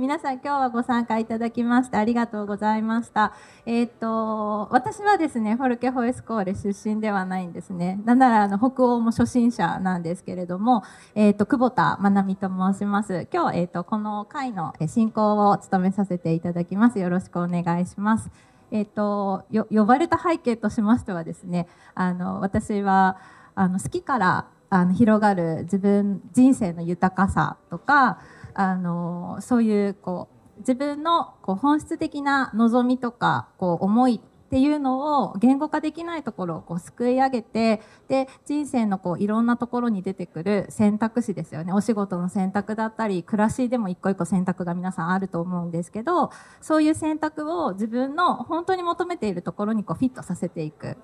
皆さん今日はご参加いただきましてありがとうございました。えっ、ー、と私はですねフォルケホイスコーレ出身ではないんですね。なんならあの北欧も初心者なんですけれども、えっ、ー、と久保田真奈美と申します。今日えっ、ー、とこの会の進行を務めさせていただきます。よろしくお願いします。えっ、と呼ばれた背景としましてはですね、あの私はあの好きからあの広がる自分人生の豊かさとかあのそういうこう自分のこう本質的な望みとかこう思いっていうのを言語化できないところをこうすくい上げてで人生のこういろんなところに出てくる選択肢ですよね。お仕事の選択だったり暮らしでも一個一個選択が皆さんあると思うんですけどそういう選択を自分の本当に求めているところにこうフィットさせていく。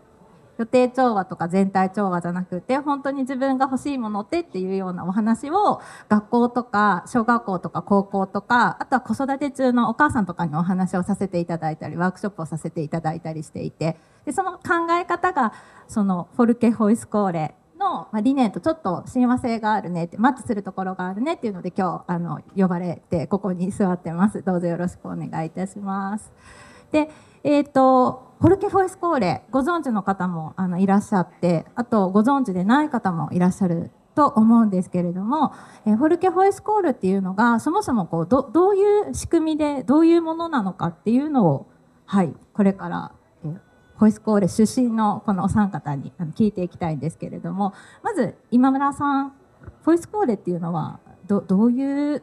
予定調和とか全体調和じゃなくて本当に自分が欲しいものってっていうようなお話を学校とか小学校とか高校とかあとは子育て中のお母さんとかにお話をさせていただいたりワークショップをさせていただいたりしていてでその考え方がそのフォルケ・ホイスコーレの理念とちょっと親和性があるねってマッチするところがあるねっていうので今日あの呼ばれてここに座ってますどうぞよろしくお願いいたします。でえーとホルケ・フォイスコーレご存知の方もあのいらっしゃってあとご存知でない方もいらっしゃると思うんですけれども、えー、フォルケ・フォイスコールっていうのがそもそもこうどどういう仕組みでどういうものなのかっていうのを、はい、これから、えー、フォイスコーレ出身のこのお三方に聞いていきたいんですけれどもまず今村さんフォイスコーレっていうのはどどういう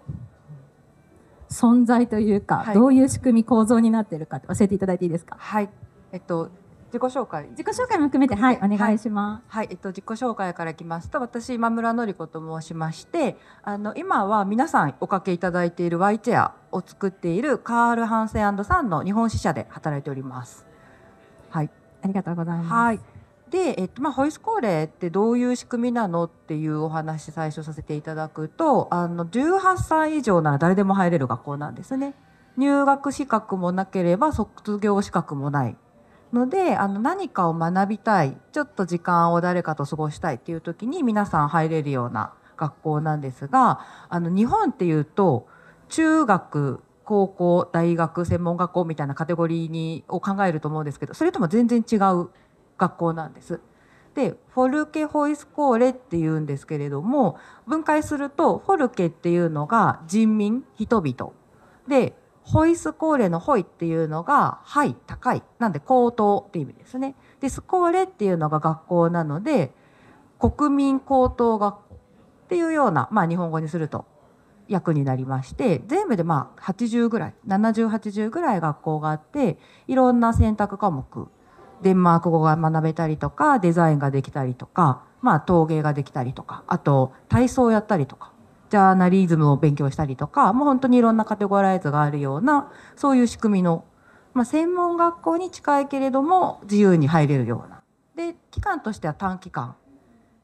存在というか、はい、どういう仕組み構造になっているか教えていただいていいですか？はいえっと自己紹介自己紹介も含めてはいお願いします。はい、はい、えっと自己紹介からいきますと私今村のり子と申しましてあの今は皆さんおかけいただいている Y チェアを作っているカールハンセンさんの日本支社で働いております。はいありがとうございます。はい。で、えっとまあ、ホイスコーレってどういう仕組みなのっていうお話最初させていただくとあの18歳以上なら誰でも入れる学校なんですね。入学資格もなければ卒業資格もないのであの何かを学びたいちょっと時間を誰かと過ごしたいっていう時に皆さん入れるような学校なんですがあの日本っていうと中学高校大学専門学校みたいなカテゴリーにを考えると思うんですけどそれとも全然違う学校なんです。でフォルケ・ホイスコーレっていうんですけれども分解するとフォルケっていうのが人民人々でホイスコーレのホイっていうのが、ハイ、高い。なんで高等っていう意味ですね。で、スコーレっていうのが学校なので、国民高等学校っていうような、まあ日本語にすると役になりまして、全部でまあ80ぐらい、70、80ぐらい学校があって、いろんな選択科目、デンマーク語が学べたりとか、デザインができたりとか、まあ陶芸ができたりとか、あと体操をやったりとか、ジャーナリズムを勉強したりとか、もう本当にいろんなカテゴライズがあるような、そういう仕組みの、まあ、専門学校に近いけれども、自由に入れるような。で、期間としては短期間。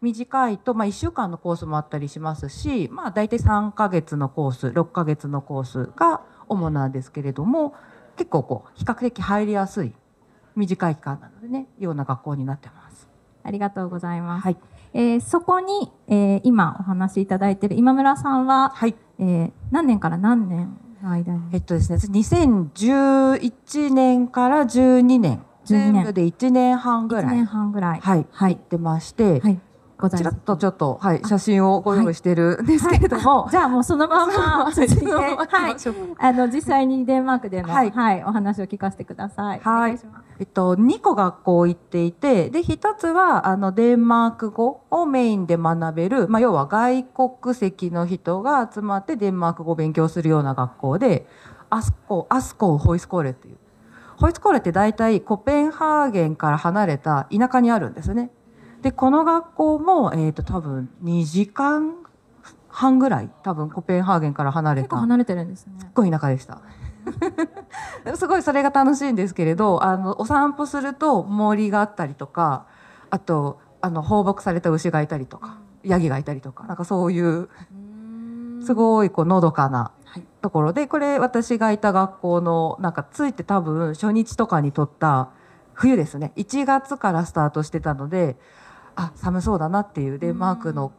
短いと、まあ、1週間のコースもあったりしますし、まあ、大体3ヶ月のコース、6ヶ月のコースが主なんですけれども、結構こう、比較的入りやすい、短い期間なのでね、ような学校になってます。ありがとうございます。はい。えー、そこに、えー、今お話しいただいている今村さんは、はい。えー、何年から何年の間に？えっとですね2011年から12年。全部で1年半ぐらい1年半ぐらい。はい、はい、行ってまして、はい、ちらっとちょっと、はい、写真をご用意してるんですけれども、はい、じゃあもうそのまま 続いて、はい、あの実際にデンマークでの、はい、はい、お話を聞かせてください。はい。えっと2個学校行っていて、で1つはあのデンマーク語をメインで学べる、まあ要は外国籍の人が集まってデンマーク語を勉強するような学校で、アスコアスコウホイスコーレっていう。ホイスコーレって大体コペンハーゲンから離れた田舎にあるんですね。でこの学校も、えーと、多分2時間半ぐらい多分コペンハーゲンから離れた離れてるんですねすっごい田舎でした すごいそれが楽しいんですけれどあのお散歩すると森があったりとかあとあの放牧された牛がいたりとかヤギがいたりとかなんかそういうすごいこうのどかなところでこれ私がいた学校のなんかついて多分初日とかに撮った冬ですね。1月からスタートしてたのであ寒そうだなっていうデンマークの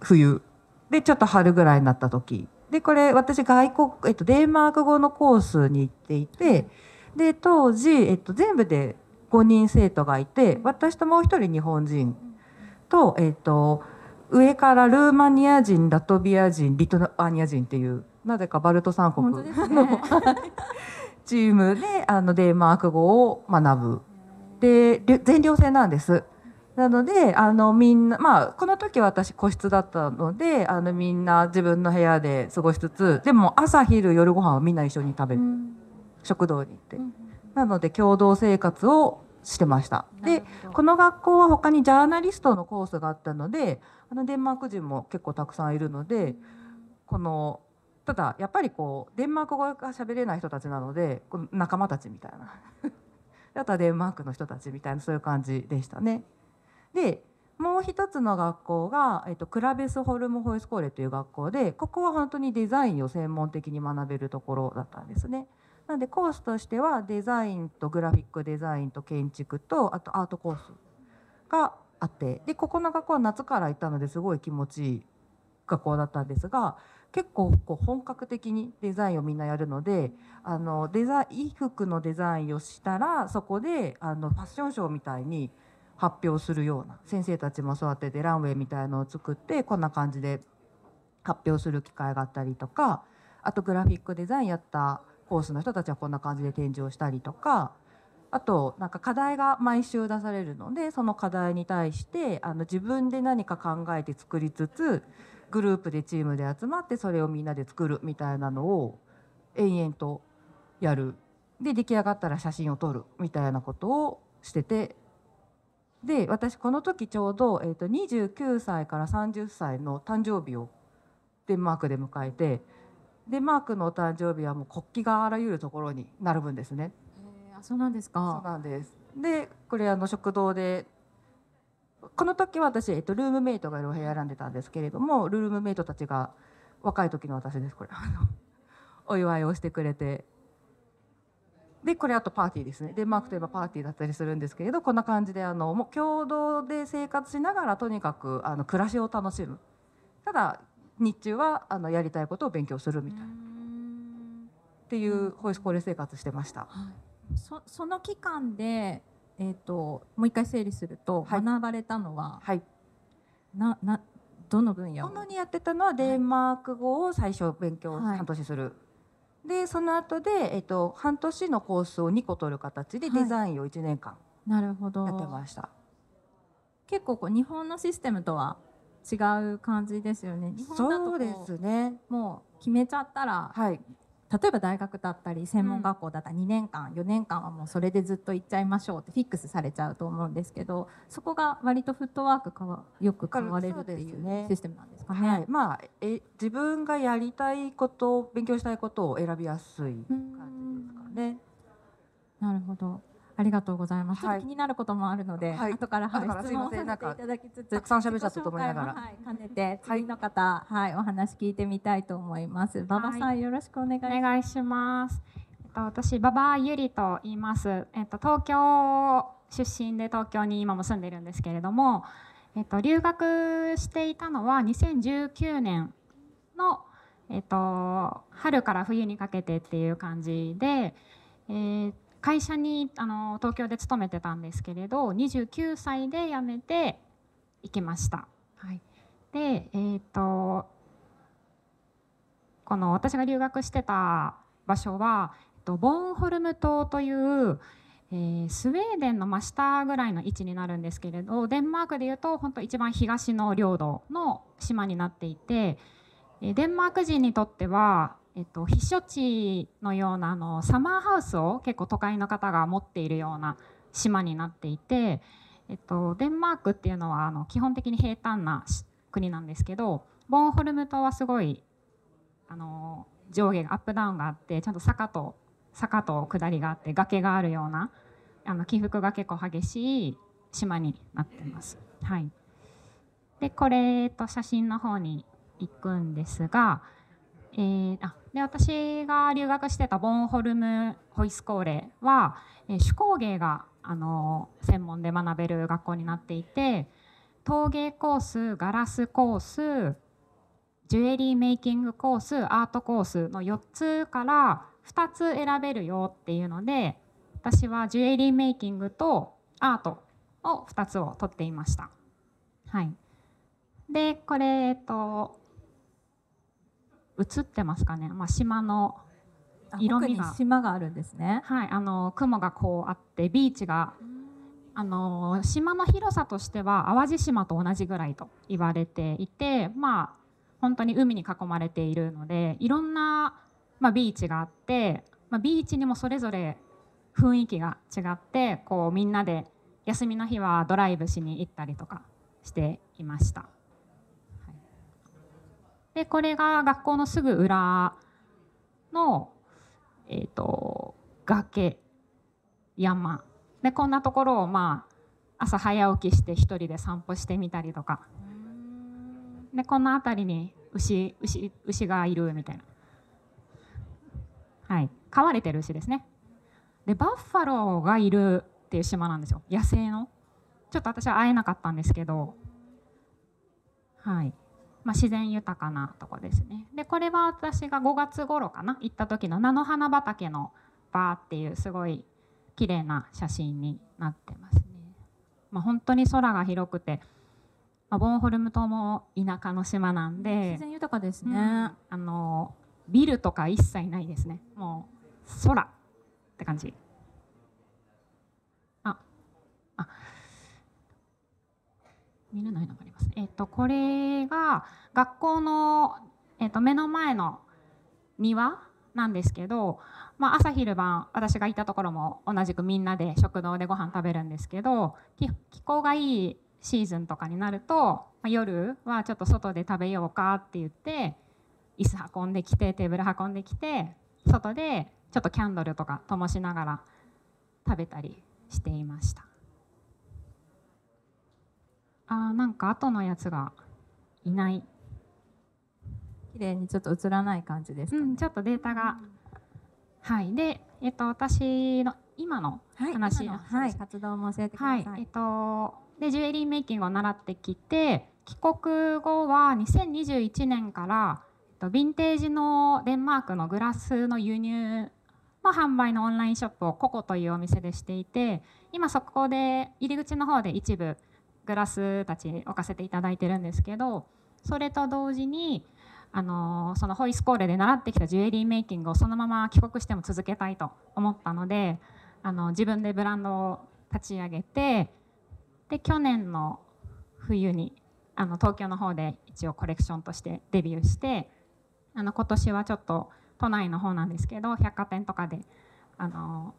冬。でちょっと春ぐらいになった時でこれ私外国、えっと、デンマーク語のコースに行っていてで当時、えっと、全部で5人生徒がいて私ともう一人日本人と、えっと、上からルーマニア人ラトビア人リトアニア人っていうなぜかバルト三国の、ね チームであのデンマーク語を学ぶ。でり全寮制なんです。なのであのみんなまあこの時は私個室だったのであのみんな自分の部屋で過ごしつつでも朝昼夜ご飯はみんな一緒に食べる、うん。食堂に行って、うん。なので共同生活をしてました。でこの学校は他にジャーナリストのコースがあったのであのデンマーク人も結構たくさんいるのでこのただやっぱりこうデンマーク語が喋れない人たちなのでこの仲間たちみたいな。あとはデンマークの人たちみたいなそういう感じでしたね。でもう一つの学校が、えっと、クラベスホルムホイスコーレという学校でここは本当にデザインを専門的に学べるところだったんですね。なのでコースとしてはデザインとグラフィックデザインと建築とあとアートコースがあってでここの学校は夏から行ったのですごい気持ちいい学校だったんですが結構こう本格的にデザインをみんなやるのであのデザ衣服のデザインをしたらそこであのファッションショーみたいに発表するような先生たちも育ててランウェイみたいのを作ってこんな感じで発表する機会があったりとかあとグラフィックデザインやったコースの人たちはこんな感じで展示をしたりとかあとなんか課題が毎週出されるのでその課題に対してあの自分で何か考えて作りつつグループでチームで集まってそれをみんなで作るみたいなのを延々とやる。で出来上がったら写真を撮るみたいなことをしててで私この時ちょうど、えー、と29歳から30歳の誕生日をデンマークで迎えてデンマークのお誕生日はもう国旗があらゆるところに並ぶんですね。えーあそうなんですそうか。なんです。で、これあの食堂で。この時は私、えっと、ルームメイトがいるお部屋選んでたんですけれども、ルームメイトたちが若い時の私です。これ。お祝いをしてくれて。で、これあとパーティーですね。デンマークといえばパーティーだったりするんですけれど、こんな感じで、あの、もう共同で生活しながら、とにかく、あの暮らしを楽しむ。ただ、日中は、あの、やりたいことを勉強するみたいな。っていうホイスコーレ生活してました。はい、そその期間で、えー、ともう一回整理すると、はい学ばれたのははい。ななどの分野を？主にやってたのはデンマーク語を最初勉強はい半年する、でその後で、えっと、半年のコースを2個取る形ではい。デザインを1年間なるほど。やってました、結構こう日本のシステムとは違う感じですよね。日本だとこそうですね。もう決めちゃったらはい例えば大学だったり専門学校だったら2年間、4年間はもうそれでずっと行っちゃいましょうってフィックスされちゃうと思うんですけどそこが割とフットワークかわよく変われるっていそうシステムなんですかね。はい、まあえ自分がやりたいこと勉強したいことを選びやすいうん感じですかね。なるほど。ありがとうございます。はいちょっと気になることもあるので、はい後から、はい後からすいま質問させてせんないんかただきつつ、たくさん喋っちゃったと思いながらはい、兼ねて次の方、はい、お話聞いてみたいと思います。馬場さん、よろしくお願いします。お願いします。えっと、私、馬場ゆりと言います。えっと、東京出身で東京に今も住んでるんですけれども。えっと、留学していたのは2019年の。えっと、春から冬にかけてっていう感じで。えー会社にあの東京で勤めてたんですけれど29歳で辞めて行きました。はい、で、えっとこの私が留学してた場所は、えっと、ボーンホルム島という、えースウェーデンの真下ぐらいの位置になるんですけれどデンマークでいうと本当一番東の領土の島になっていて、えーデンマーク人にとっては、えっと、避暑地のようなあのサマーハウスを結構都会の方が持っているような島になっていて、えっと、デンマークっていうのはあの基本的に平坦な国なんですけどボーンホルム島はすごいあの上下がアップダウンがあってちゃんと坂と坂と下りがあって崖があるようなあの起伏が結構激しい島になってます。はい、でこれと写真の方に行くんですが、えーあで私が留学してたボンホルムホイスコーレは、えー手工芸があの専門で学べる学校になっていて陶芸コースガラスコースジュエリーメイキングコースアートコースの4つから2つ選べるよっていうので私はジュエリーメイキングとアートを2つを取っていました。はい、でこれえっと映ってますかね、まあ、島の色味が島があるんですね。はい、あの雲がこうあってビーチがあの島の広さとしては淡路島と同じぐらいと言われていて、まあ本当に海に囲まれているのでいろんな、まあ、ビーチがあって、まあ、ビーチにもそれぞれ雰囲気が違ってこうみんなで休みの日はドライブしに行ったりとかしていました。でこれが学校のすぐ裏の、えーと、崖山。でこんなところをまあ朝早起きして一人で散歩してみたりとか。でこの辺りに牛牛牛がいるみたいな。はい。飼われてる牛ですね。でバッファローがいるっていう島なんですよ。野生の。ちょっと私は会えなかったんですけど。はい。まあ、自然豊かなとこですね。でこれは私が5月頃かな行った時の菜の花畑のバーっていうすごい綺麗な写真になってますね、まあ、本当に空が広くて、まあ、ボンホルム島も田舎の島なんで自然豊かですね、うん、あのビルとか一切ないですね。もう空って感じああ見れないのがあります。ねえっ、とこれが学校のえっ、と目の前の庭なんですけど、まあ、朝昼晩私がいたところも同じくみんなで食堂でご飯食べるんですけど気候がいいシーズンとかになると、まあ、夜はちょっと外で食べようかって言って椅子運んできてテーブル運んできて外でちょっとキャンドルとか灯しながら食べたりしていました。あなんか後のやつがいない。綺麗にちょっと映らない感じです、ね、うん、ちょっとデータが、はい。でえっと私の今の話、はい、はい、活動も教えてください、はい、えっとでジュエリーメイキングを習ってきて帰国後は2021年から、えっと、ヴィンテージのデンマークのグラスの輸入の販売のオンラインショップをココというお店でしていて今そこで入り口の方で一部グラスたち置かせていただいてるんですけどそれと同時にあのそのホイスコーレで習ってきたジュエリーメイキングをそのまま帰国しても続けたいと思ったのであの自分でブランドを立ち上げてで去年の冬にあの東京の方で一応コレクションとしてデビューしてあの今年はちょっと都内の方なんですけど百貨店とかであの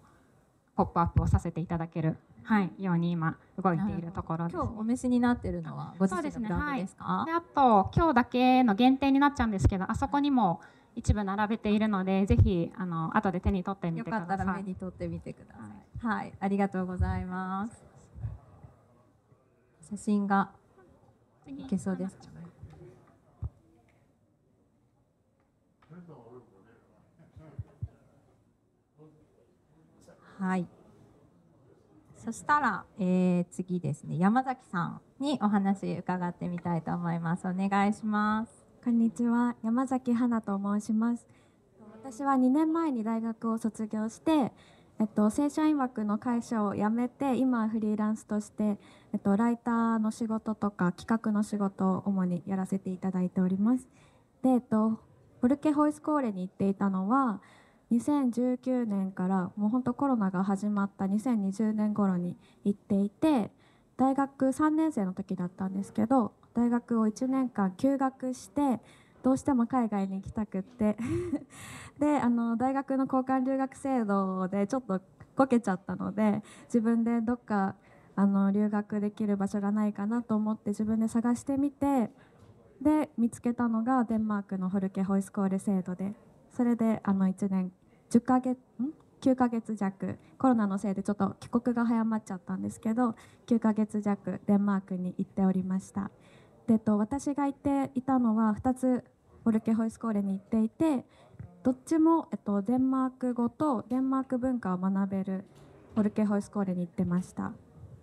ポップアップをさせていただけるはい、ように今動いているところです、ね、今日お召しになってるのはご自身のブランドですか？で、ねはい、あと今日だけの限定になっちゃうんですけど、あそこにも一部並べているので、ぜひあの後で手に取ってみてください。よかったら目に取ってみてください。はい、はい、ありがとうございます。写真がいけそうです。はい。そしたら、えー、次ですね。山崎さんにお話伺ってみたいと思います。お願いします。こんにちは。山崎花と申します。私は2年前に大学を卒業してえっと、正社員枠の会社を辞めて今はフリーランスとして、えっと、ライターの仕事とか企画の仕事を主にやらせていただいております。で、えっと、ボルケホイスコーレに行っていたのは2019年からもう本当コロナが始まった2020年頃に行っていて大学3年生の時だったんですけど大学を1年間休学してどうしても海外に行きたくって。であの大学の交換留学制度でちょっとこけちゃったので自分でどっかあの留学できる場所がないかなと思って自分で探してみてで見つけたのがデンマークのホルケホイスコーレ制度でそれであの1年10ヶ月9ヶ月弱。コロナのせいでちょっと帰国が早まっちゃったんですけど9ヶ月弱デンマークに行っておりました。でと私が行っていたのは2つボルケホイスコーレに行っていてどっちも、えっと、デンマーク語とデンマーク文化を学べるボルケホイスコーレに行ってました。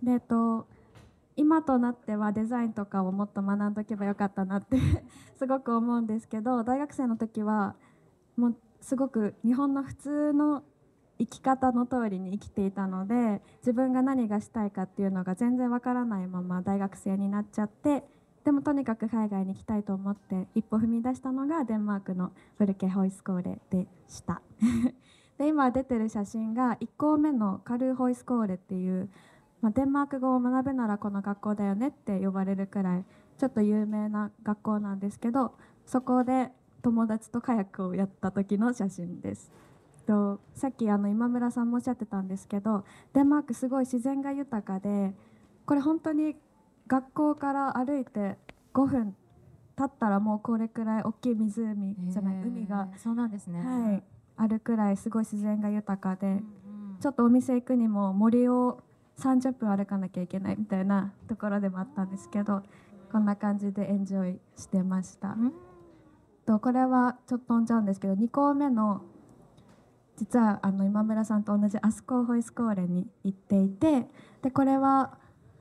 で、と、今となってはデザインとかをもっと学んどけばよかったなって すごく思うんですけど大学生の時はもうすごく日本の普通の生き方の通りに生きていたので自分が何がしたいかっていうのが全然わからないまま大学生になっちゃってでもとにかく海外に行きたいと思って一歩踏み出したのがデンマークのフルケホイスコーレでした。で今出てる写真が1校目のカルーホイスコーレっていう、まあ、デンマーク語を学ぶならこの学校だよねって呼ばれるくらいちょっと有名な学校なんですけどそこで友達とカヤックをやった時の写真です。とさっきあの今村さんもおっしゃってたんですけどデンマークすごい自然が豊かでこれ本当に学校から歩いて5分経ったらもうこれくらい大きい湖じゃない海が、そうなんですね。はい、あるくらいすごい自然が豊かで、うんうんちょっとお店行くにも森を30分歩かなきゃいけないみたいなところでもあったんですけどこんな感じでエンジョイしてました。うんとこれはちょっと飛んじゃうんですけど2校目の実はあの今村さんと同じアスコーホイスコーレに行っていてでこれは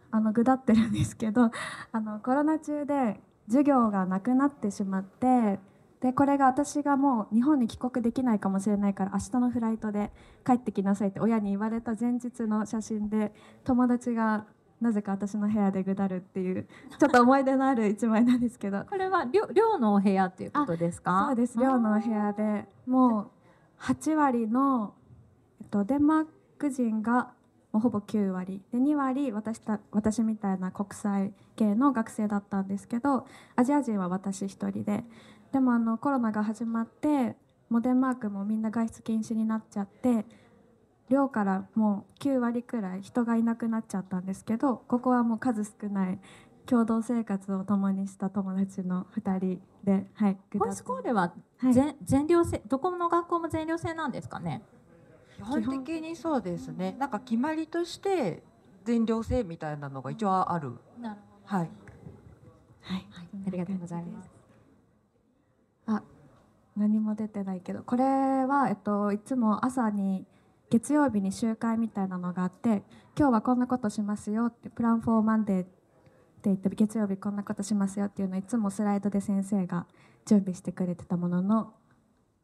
あのぐだってるんですけど あのコロナ中で授業がなくなってしまってでこれが私がもう日本に帰国できないかもしれないから明日のフライトで帰ってきなさいって親に言われた前日の写真で友達がなぜか私の部屋でぐだるっていうちょっと思い出のある一枚なんですけど。これは寮寮のお部屋っていうことですか？そうです。寮のお部屋でもう8割の、えっと、デンマーク人がもうほぼ9割。で2割私た私みたいな国際系の学生だったんですけどアジア人は私一人で。でもあのコロナが始まってもうデンマークもみんな外出禁止になっちゃって寮からもう9割くらい人がいなくなっちゃったんですけどここはもう数少ない共同生活を共にした友達の2人で、はい、ホイスコーレははい。全全寮制どこの学校も全寮制なんですかね？基本的にそうですね。なんか決まりとして全寮制みたいなのが一応ある。なるはい。はい、はい、ありがとうございます。あ何も出てないけどこれは、えっと、いつも朝に月曜日に集会みたいなのがあって今日はこんなことしますよってプランフォーマンデーって言って月曜日こんなことしますよっていうのをいつもスライドで先生が準備してくれてたものの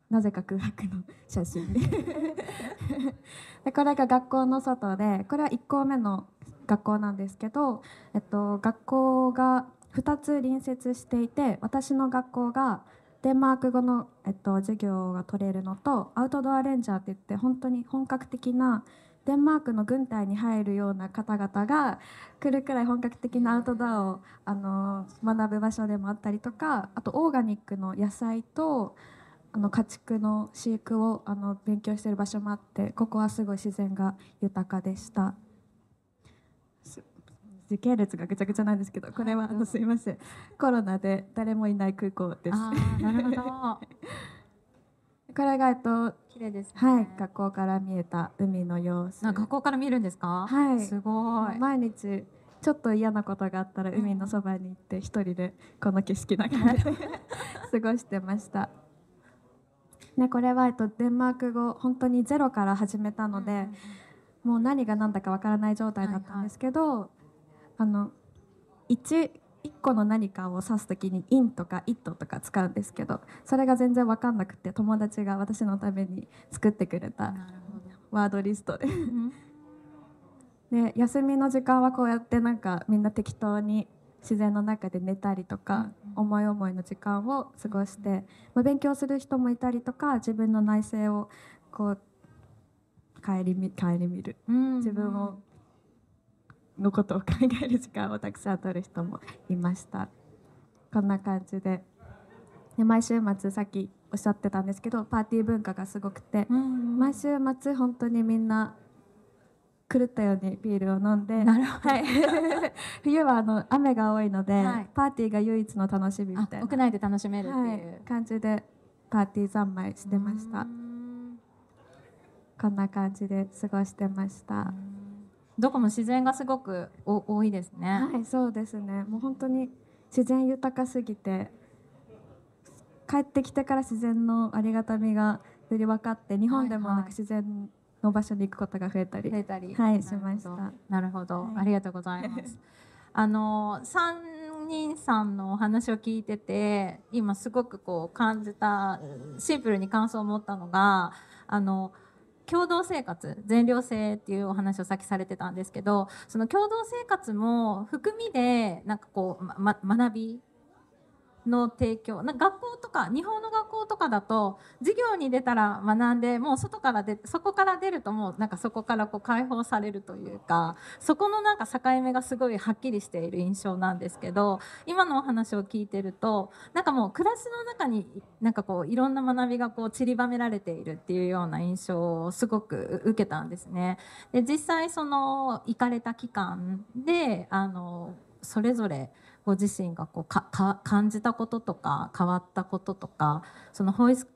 なぜか空白の写真。でこれが学校の外でこれは1校目の学校なんですけど、えっと、学校が2つ隣接していて私の学校がデンマーク語の、えっと、授業が取れるのとアウトドアレンジャーって言って本当に本格的なデンマークの軍隊に入るような方々が来るくらい本格的なアウトドアをあの学ぶ場所でもあったりとかあとオーガニックの野菜とあの家畜の飼育をあの勉強している場所もあってここはすごい自然が豊かでした。す時系列がぐちゃぐちゃなんですけどこれはあのすいませんコロナで誰もいない空港です。なるほど。これがえっと綺麗ですね。はい学校から見えた海の様子。学校から見るんですか？はいすごい。毎日ちょっと嫌なことがあったら海のそばに行って一人でこの景色眺めて過ごしてました。ね、これは、えっと、デンマーク語本当にゼロから始めたので、もう何が何だかわからない状態だったんですけど、あの 1, 一個の何かを指す時に「イン」とか「イット」とか使うんですけどそれが全然わかんなくて友達が私のために作ってくれた。ワードリストで。うん。で休みの時間はこうやってなんかみんな適当に自然の中で寝たりとか、思い思いの時間を過ごして、まあ、勉強する人もいたりとか自分の内省をこう顧みる。うん。自分をのことを考える時間をたくさん取る人もいました。こんな感じで。で毎週末さっきおっしゃってたんですけどパーティー文化がすごくてうん。毎週末本当にみんな狂ったようにビールを飲んで。はい、冬はあの雨が多いので、はい。パーティーが唯一の楽しみみあたいな。屋内で楽しめる。ってはい。うい、。感じでパーティー三昧してました。うん。こんな感じで過ごしてました、どこも自然がすごくお多いですね。はいそうですねもう本当に自然豊かすぎて帰ってきてから自然のありがたみがより分かって日本でもはいはいなんか自然の場所に行くことが増えたり、増えたり。はいなるほどしましたなるほど、はいありがとうございます。あの3人さんのお話を聞いてて今すごくこう感じたシンプルに感想を持ったのがあの共同生活全寮制っていうお話をさっきされてたんですけどその共同生活も含みでなんかこう、ま、学びの提供な学校とか日本の学校とかだと授業に出たら学んでもう外から出そこから出るともうなんかそこからこう解放されるというかそこのなんか境目がすごいはっきりしている印象なんですけど今のお話を聞いてるとなんかもう暮らしの中になんかこういろんな学びがこう散りばめられているっていうような印象をすごく受けたんですね。で実際その行かれた期間であのそれぞれご自身がこうか感じたこととか変わったこととかその保育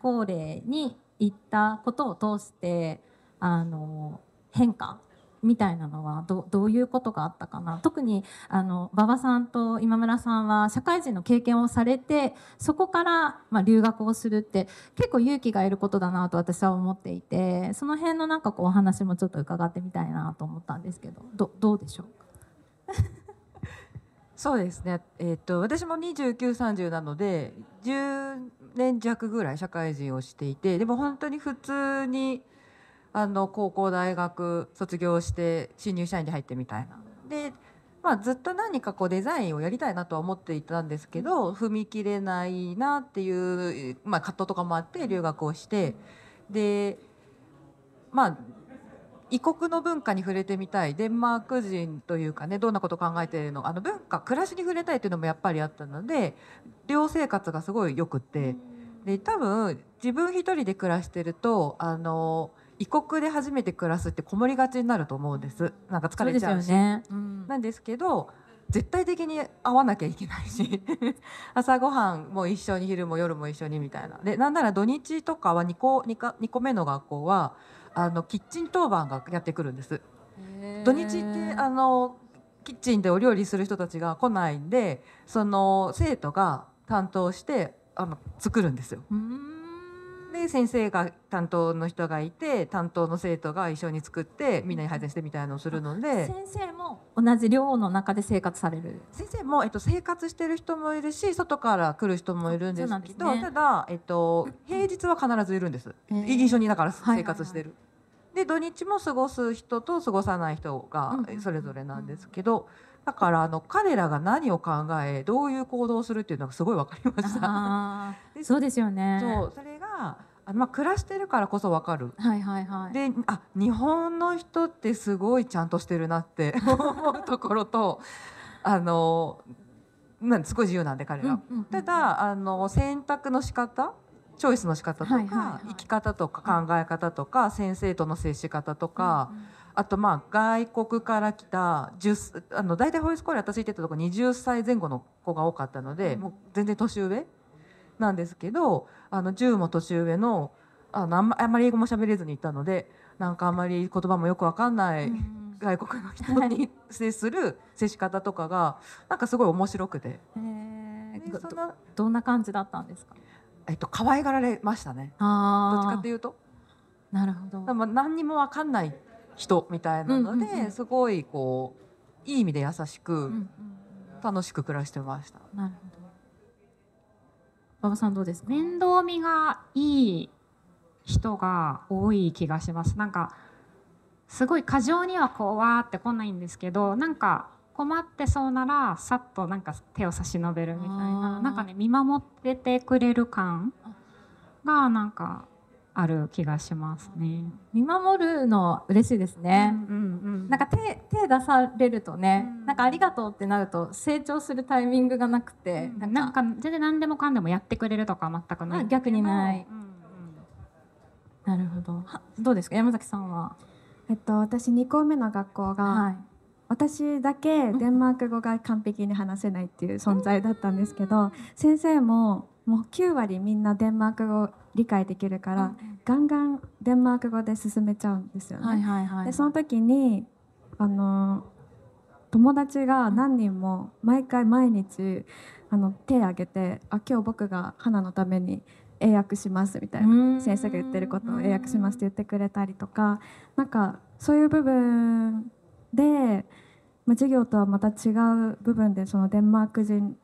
高齢に行ったことを通してあの変化みたいなのはどどういうことがあったかな？特にあの馬場さんと今村さんは社会人の経験をされてそこから、まあ、留学をするって結構勇気がいることだなと私は思っていてその辺のなんかこうお話もちょっと伺ってみたいなと思ったんですけどどどうでしょう？かそうですね、えーと、私も2930なので10年弱ぐらい社会人をしていてでも本当に普通にあの高校大学卒業して新入社員で入ってみたいな。でまあ、ずっと何かこうデザインをやりたいなとは思っていたんですけど踏み切れないなっていう、まあ、葛藤とかもあって留学をして。でまあ異国の文化に触れてみたい。デンマーク人というかねどんなこと考えているの？あの文化暮らしに触れたいっていうのもやっぱりあったので寮生活がすごいよくって。で多分自分一人で暮らしてるとあの異国で初めて暮らすってこもりがちになると思うんです。なんか疲れちゃうし。ね。うん、なんですけど絶対的に会わなきゃいけないし。朝ごはんも一緒に昼も夜も一緒にみたいな。でなんなら土日とかは2個 2, か2個目の学校はあのキッチン当番がやってくるんです。土日ってあのキッチンでお料理する人たちが来ないんでその生徒が担当してあの作るんですよ。で先生が担当の人がいて担当の生徒が一緒に作ってみんなに配膳してみたいなのをするので。先生も同じ寮の中で生活される。先生も、えっと、生活してる人もいるし外から来る人もいるんですけど、ね、ただ、えっと、平日は必ずいるんです、一緒にだから生活してる。はい。はいはいで土日も過ごす人と過ごさない人がそれぞれなんですけど、だからあの彼らが何を考えどういう行動をするっていうのがすごい分かりました。そうですよね。そうそれがあまあ、暮らしてるからこそ分かる。はいはいはい、であ日本の人ってすごいちゃんとしてるなって 思うところとあのなんすごい自由なんで彼ら。ただあの選択の仕方チョイスの仕方とか、はいはいはい、生き方とか考え方とか、先生との接し方とか、うんうん、あとまあ外国から来た10あの大体ホイスコール私行ってたとこ20歳前後の子が多かったので、うん、もう全然年上なんですけどあの10も年上のあのあんまあんまり英語も喋れずに行ったのでなんかあんまり言葉もよくわかんない。外国の人に接する接し方とかがなんかすごい面白くて。どんな感じだったんですか？えっと可愛がられましたね。どっちかっていうと。なるほど。でも何にもわかんない人みたいなので、すごいこういい意味で優しく、楽しく暮らしてました。なるほど。馬場さんどうですか？面倒見がいい人が多い気がします。なんかすごい過剰にはこうわーって来ないんですけど、なんか困ってそうならさっとなんか手を差し伸べるみたいななんかね見守っててくれる感がなんかある気がしますね。見守るの嬉しいですね。うんうんうん、なんか手手出されるとね、うん、なんかありがとうってなると成長するタイミングがなくて、うん、なんか全然何でもかんでもやってくれるとか全くない逆にない。うんうん、なるほど。どうですか？山崎さんは？えっと私2校目の学校が、はい私だけデンマーク語が完璧に話せないっていう存在だったんですけど先生ももう9割みんなデンマーク語理解できるから、ガンガンデンマーク語で進めちゃうんですよね。でその時にあの友達が何人も毎回毎日あの手を挙げて「あ今日僕が花のために英訳します」みたいな先生が言ってることを英訳しますって言ってくれたりとかなんかそういう部分でまあ、授業とはまた違う部分でそのデンマーク人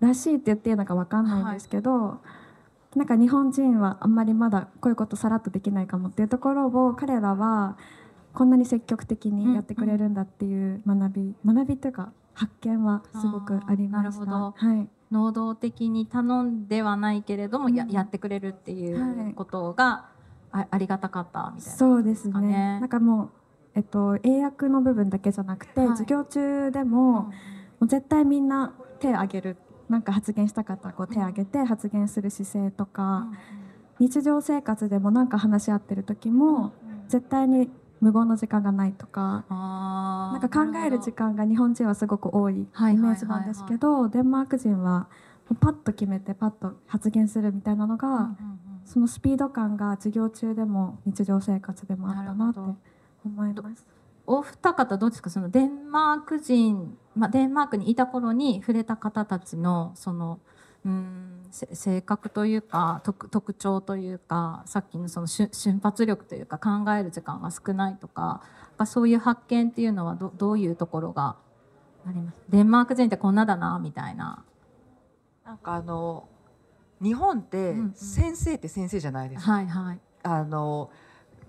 らしいって言っていいのか分かんないんですけど、なんか日本人はあんまりまだこういうことさらっとできないかもっていうところを彼らはこんなに積極的にやってくれるんだっていう学び、学びというか発見はすごくありましなるほはい、能動的に頼んではないけれども、やうん。やってくれるっていはいうことがあありがたかったみたいな。そうですね。なんかもう、えっと、英訳の部分だけじゃなくて、はい。授業中でも,、もう絶対みんな手を挙げるなんか発言したかったらこう手を挙げて発言する姿勢とか、日常生活でもなんか話し合ってる時も、絶対に無言の時間がないとか。ななんか考える時間が日本人はすごく多いイはいメージなんですけど、デンマーク人はパッと決めてパッと発言するみたいなのが、そのスピード感が授業中でも日常生活でもあったなって思います。お二方どうですか？そのデンマーク人、まあ、デンマークにいた頃に触れた方たちのそのうんせ性格というか特特徴というかさっきのその瞬瞬発力というか考える時間が少ないとかそういう発見っていうのはどどういうところがあります？デンマーク人ってこんなだなみたいな。なんかあの日本って先生って先生じゃないですか。はいはい。あの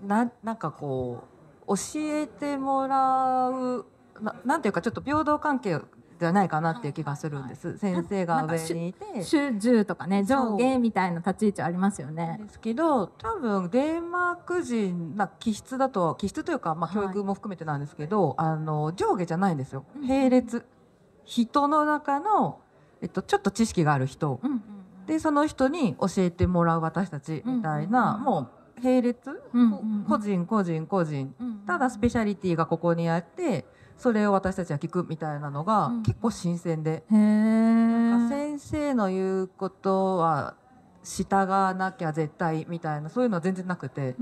ななんかこう教えてもらうななんていうかちょっと平等関係ではないかなっていう気がするんです。先生が上にいて。主従とかね上下みたいな立ち位置ありますよね。ですけど多分デンマーク人な気質だと気質というか、まあ、はい。教育も含めてなんですけど、あの上下じゃないんですよ。うん並列。人の中の、えっと、ちょっと知識がある人。うんうんうん。でその人に教えてもらう私たちみたいな、うんうん。もう並列、うんうん。うん個人個人個人。うんうんただスペシャリティがここにあってそれを私たちは聞くみたいなのがうん。結構新鮮で、へなん。先生の言うことは従わなきゃ絶対みたいなそういうのは全然なくて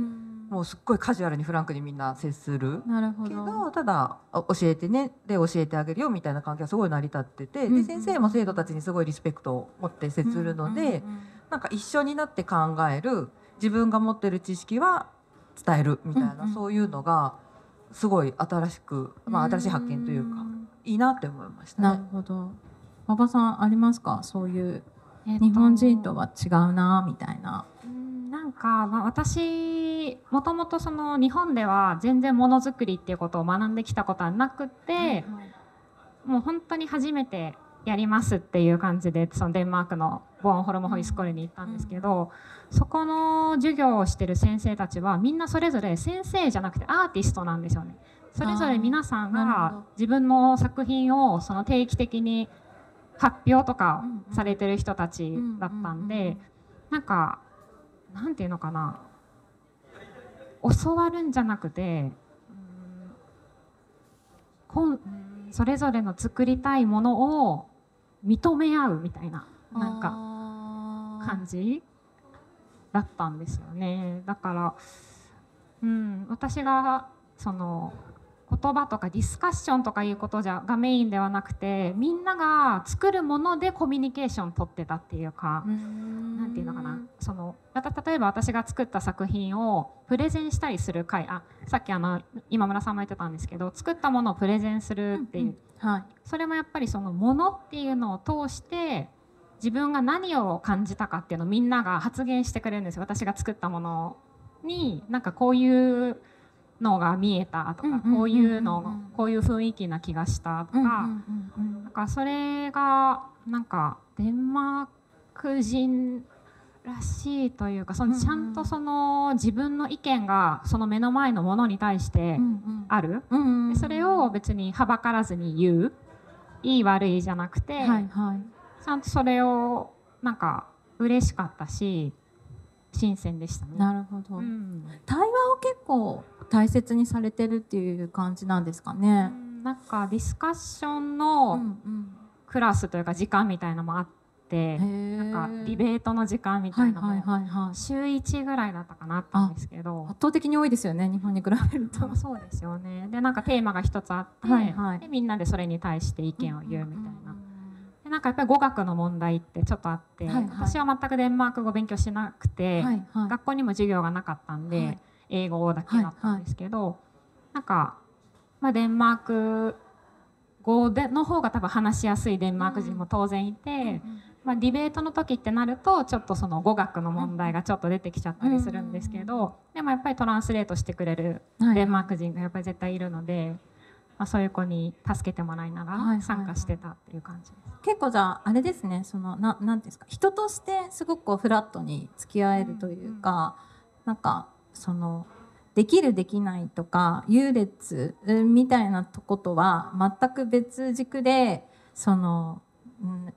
もうすっごいカジュアルにフランクにみんな接する。けど。どただあ教えてねで教えてあげるよみたいな関係はすごい成り立ってて、うんうん。で先生も生徒たちにすごいリスペクトを持って接するので、うんうんうん。なんか一緒になって考える自分が持ってる知識は伝えるみたいな、うんうんそういうのがすごい新しく、まあ、新しい発見というか、んいいなって思いましたなるね。ほど。馬場さんありますか？そういうえっと日本人とは違うなみたいな。うんなんか、まあ、私もともとその日本では全然ものづくりっていうことを学んできたことはなくて、もう本当に初めてやりますっていう感じでそのデンマークのボーンホルムホイスコールに行ったんですけど、そこの授業をしてる先生たちはみんなそれぞれ先生じゃなくてアーティストなんですよね。それぞれ皆さんがど。自分の作品をその定期的に発表とかされてる人たちだったんで、なんかなんていうのかな。教わるんじゃなくてうん。こんそれぞれの作りたいものを認め合うみたいななんかか感じだったんですよね。だから、うん、私がその言葉とかディスカッションとかいうことじゃがメインではなくてみんなが作るものでコミュニケーション取ってたっていうか。なんていうのかなそのまた例えば私が作った作品をプレゼンしたりする会あさっきあの今村さんも言ってたんですけど作ったものをプレゼンするっていう、うんうんはい。それもやっぱりそのものっていうのを通して自分が何を感じたかっていうのをみんなが発言してくれるんですよ私が作ったものになんかこういうのが見えたとかこういうのこういう雰囲気な気がしたとか。なんかそれがなんかデンマーク人らしいというかそのちゃんとその自分の意見がその目の前のものに対してうんある、それを別にはばからずに言ういい悪いじゃなくて、はいはい。ちゃんとそれをなんか嬉しかったし新鮮でしたね。なるほど。うん対話を結構大切にされてるっていう感じなんですかね。なんかディスカッションうんのうんクラスというか時間みたいなのもあって、なんかディベートの時間みたはいなのも。週1ぐらいだったかなあったんですけど圧倒的に多いですよね日本に比べると。あそうですよねでなんかテーマが一つあって、はいはいでみんなでそれに対して意見を言うみたいな。でなんかやっぱり語学の問題ってちょっとあって、はいはい私は全くデンマーク語勉強しなくて、はいはい。学校にも授業がなかったんで、はい英語だけだったんですけど、なんか、まあ、デンマーク語での方が多分話しやすいデンマーク人も当然いて、まあ、ディベートの時ってなるとちょっとその語学の問題がちょっと出てきちゃったりするんですけど、でもやっぱりトランスレートしてくれるデンマーク人がやっぱり絶対いるので、まあ、そういう子に助けてもらいながら参加してたっていう感じです。結構じゃああれですねそのななんですか人としてすごくこうフラットに付き合えるというか、なんかそのできるできないとか優劣うんみたいなとことは全く別軸でその、うん、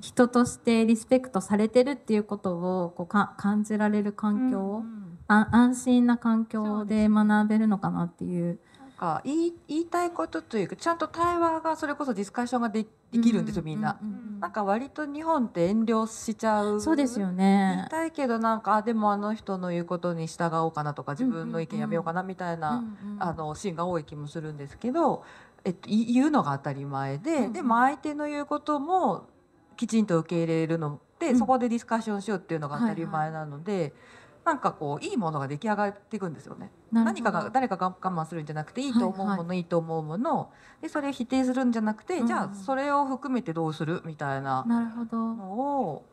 人としてリスペクトされてるっていうことをこうか感じられる環境、うんうんあ安心な環境で学べるのかなっていう。か言い言いたいことというかちゃんと対話がそれこそディスカッションがでできるんですよみんな。なんか割と日本って遠慮しちゃう。そうですよ言いね。たいけどなんかあでもあの人の言うことに従おうかなとか自分の意見やめようかなみたいな、あのシーンが多い気もするんですけど、えっと、い言うのが当たり前で、うんうんでも相手の言うこともきちんと受け入れるので、うんそこでディスカッションしようっていうのが当たり前なので、なんかこういいものが出来上がっていくんですよね。何かが誰かが我慢するんじゃなくていいと思うもの、いい、と思うものでそれを否定するんじゃなくて、うんじゃあそれを含めてどうする？みたいななるほど。のを、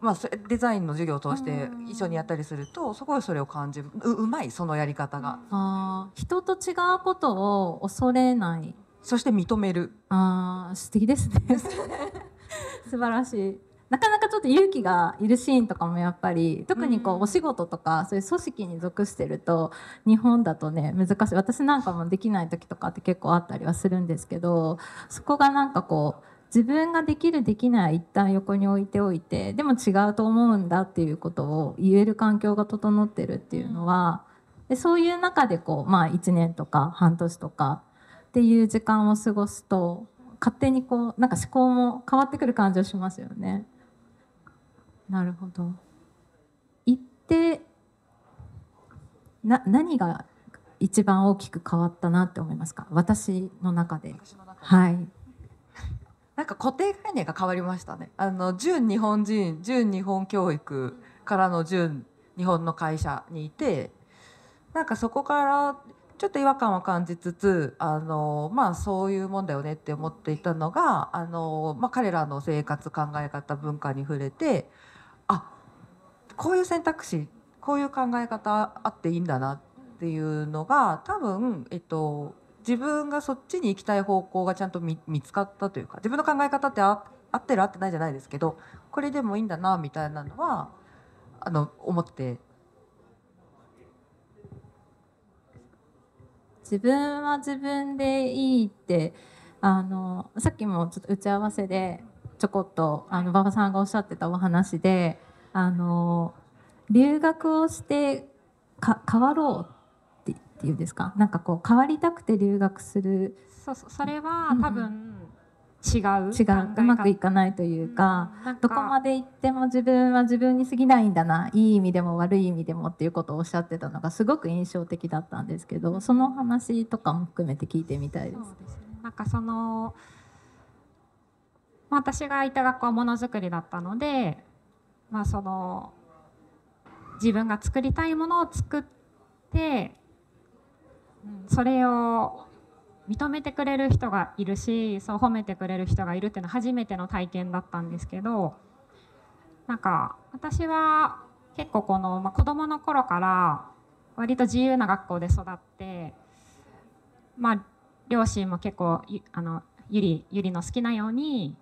まあ、デザインの授業を通してうん一緒にやったりするとすごいそれを感じるううまいそのやり方が、あー人と違うことを恐れない。そして認めるあー素敵ですね。素晴らしい。なかなかちょっと勇気がいるシーンとかもやっぱり特にこううんお仕事とかそういう組織に属してると日本だとね難しい私なんかもできない時とかって結構あったりはするんですけどそこがなんかこう自分ができるできないは一旦横に置いておいてでも違うと思うんだっていうことを言える環境が整ってるっていうのはでそういう中でこう、まあ、1年とか半年とかっていう時間を過ごすと勝手にこうなんか思考も変わってくる感じがしますよね。なるほど。行ってな何が一番大きく変わったなって思いますか？私の中で。はい。なんか固定概念が変わりましたねあの純日本人純日本教育からの純日本の会社にいてなんかそこからちょっと違和感を感じつつあの、まあ、そういうもんだよねって思っていたのがあの、まあ、彼らの生活考え方文化に触れてあこういう選択肢こういう考え方あっていいんだなっていうのが多分、えっと、自分がそっちに行きたい方向がちゃんと見つかったというか自分の考え方って合ってる合ってないじゃないですけどこれでもいいんだなみたいなのはあの思って。自分は自分でいいってあのさっきもちょっと打ち合わせでちょこっとあの馬場さんがおっしゃってたお話であの留学をしてか変わろうってっていうんですか？なんかこう変わりたくて留学するそうそれはうん。うん多分違う違う。うまくいかないというか、なんどこまで行っても自分は自分に過ぎないんだないい意味でも悪い意味でもっていうことをおっしゃってたのがすごく印象的だったんですけどその話とかも含めて聞いてみたいです。そうですね。なんかそのまあ私がいた学校はものづくりだったのでまあその自分が作りたいものを作って、それを認めてくれる人がいるしそう褒めてくれる人がいるっていうのは初めての体験だったんですけどなんか私は結構この、まあ、子供の頃から割と自由な学校で育ってまあ両親も結構ゆあのゆりゆりの好きなように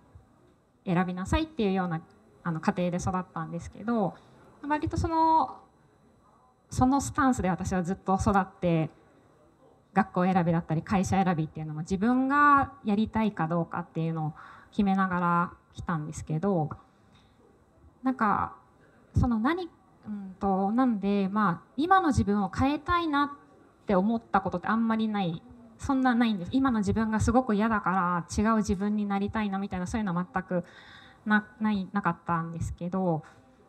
選びなさいっていうようなあの家庭で育ったんですけど割とそのそのスタンスで私はずっと育って学校選びだったり会社選びっていうのも自分がやりたいかどうかっていうのを決めながら来たんですけどなんかその何うんとなんでまあ今の自分を変えたいなって思ったことってあんまりないそんなないんです。今の自分がすごく嫌だから違う自分になりたいなみたいなそういうのは全くなないなかったんですけど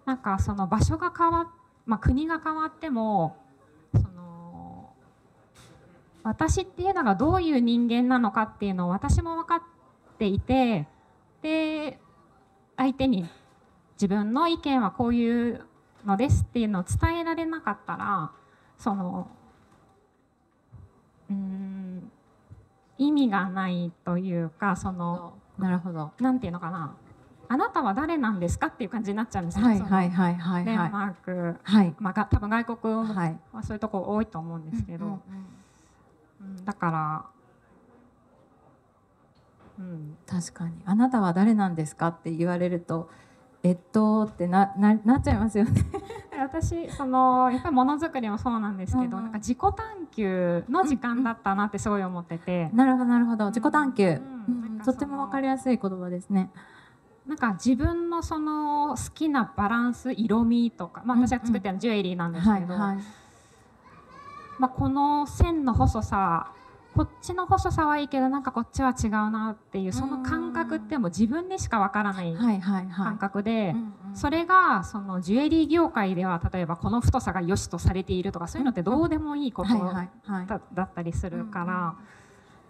なんかその場所が変わっ、まあ、国が変わってもその私っていうのがどういう人間なのかっていうのを私も分かっていてで相手に自分の意見はこういうのですっていうのを伝えられなかったらそのうーん意味がないというかそのなるほど。なんていうのかなあなたは誰なんですか？っていう感じになっちゃうんですよ、はいはいはいはいデンはいマーク、はい。まあ、が多分外国ははい。そういうとこ多いと思うんですけど、うんうんうん。だから、うん、確かに。あなたは誰なんですかって言われるとえっとってなななっちゃいますよね。私そのやっぱりものづくりもそうなんですけど、うんうん。なんか自己探求の時間だったなってすごい思ってて、なるほどなるほど。自己探求、うんとってもわかりやすい言葉ですねなんか自分のその好きなバランス色味とか、まあ、私が作ってるのはジュエリーなんですけど、まあ、この線の細さこっちの細さはいいけどなんかこっちは違うなっていうその感覚ってもう自分にしかわからない感覚で、それがそのジュエリー業界では例えばこの太さが良しとされているとかそういうのってどうでもいいことだったりするから、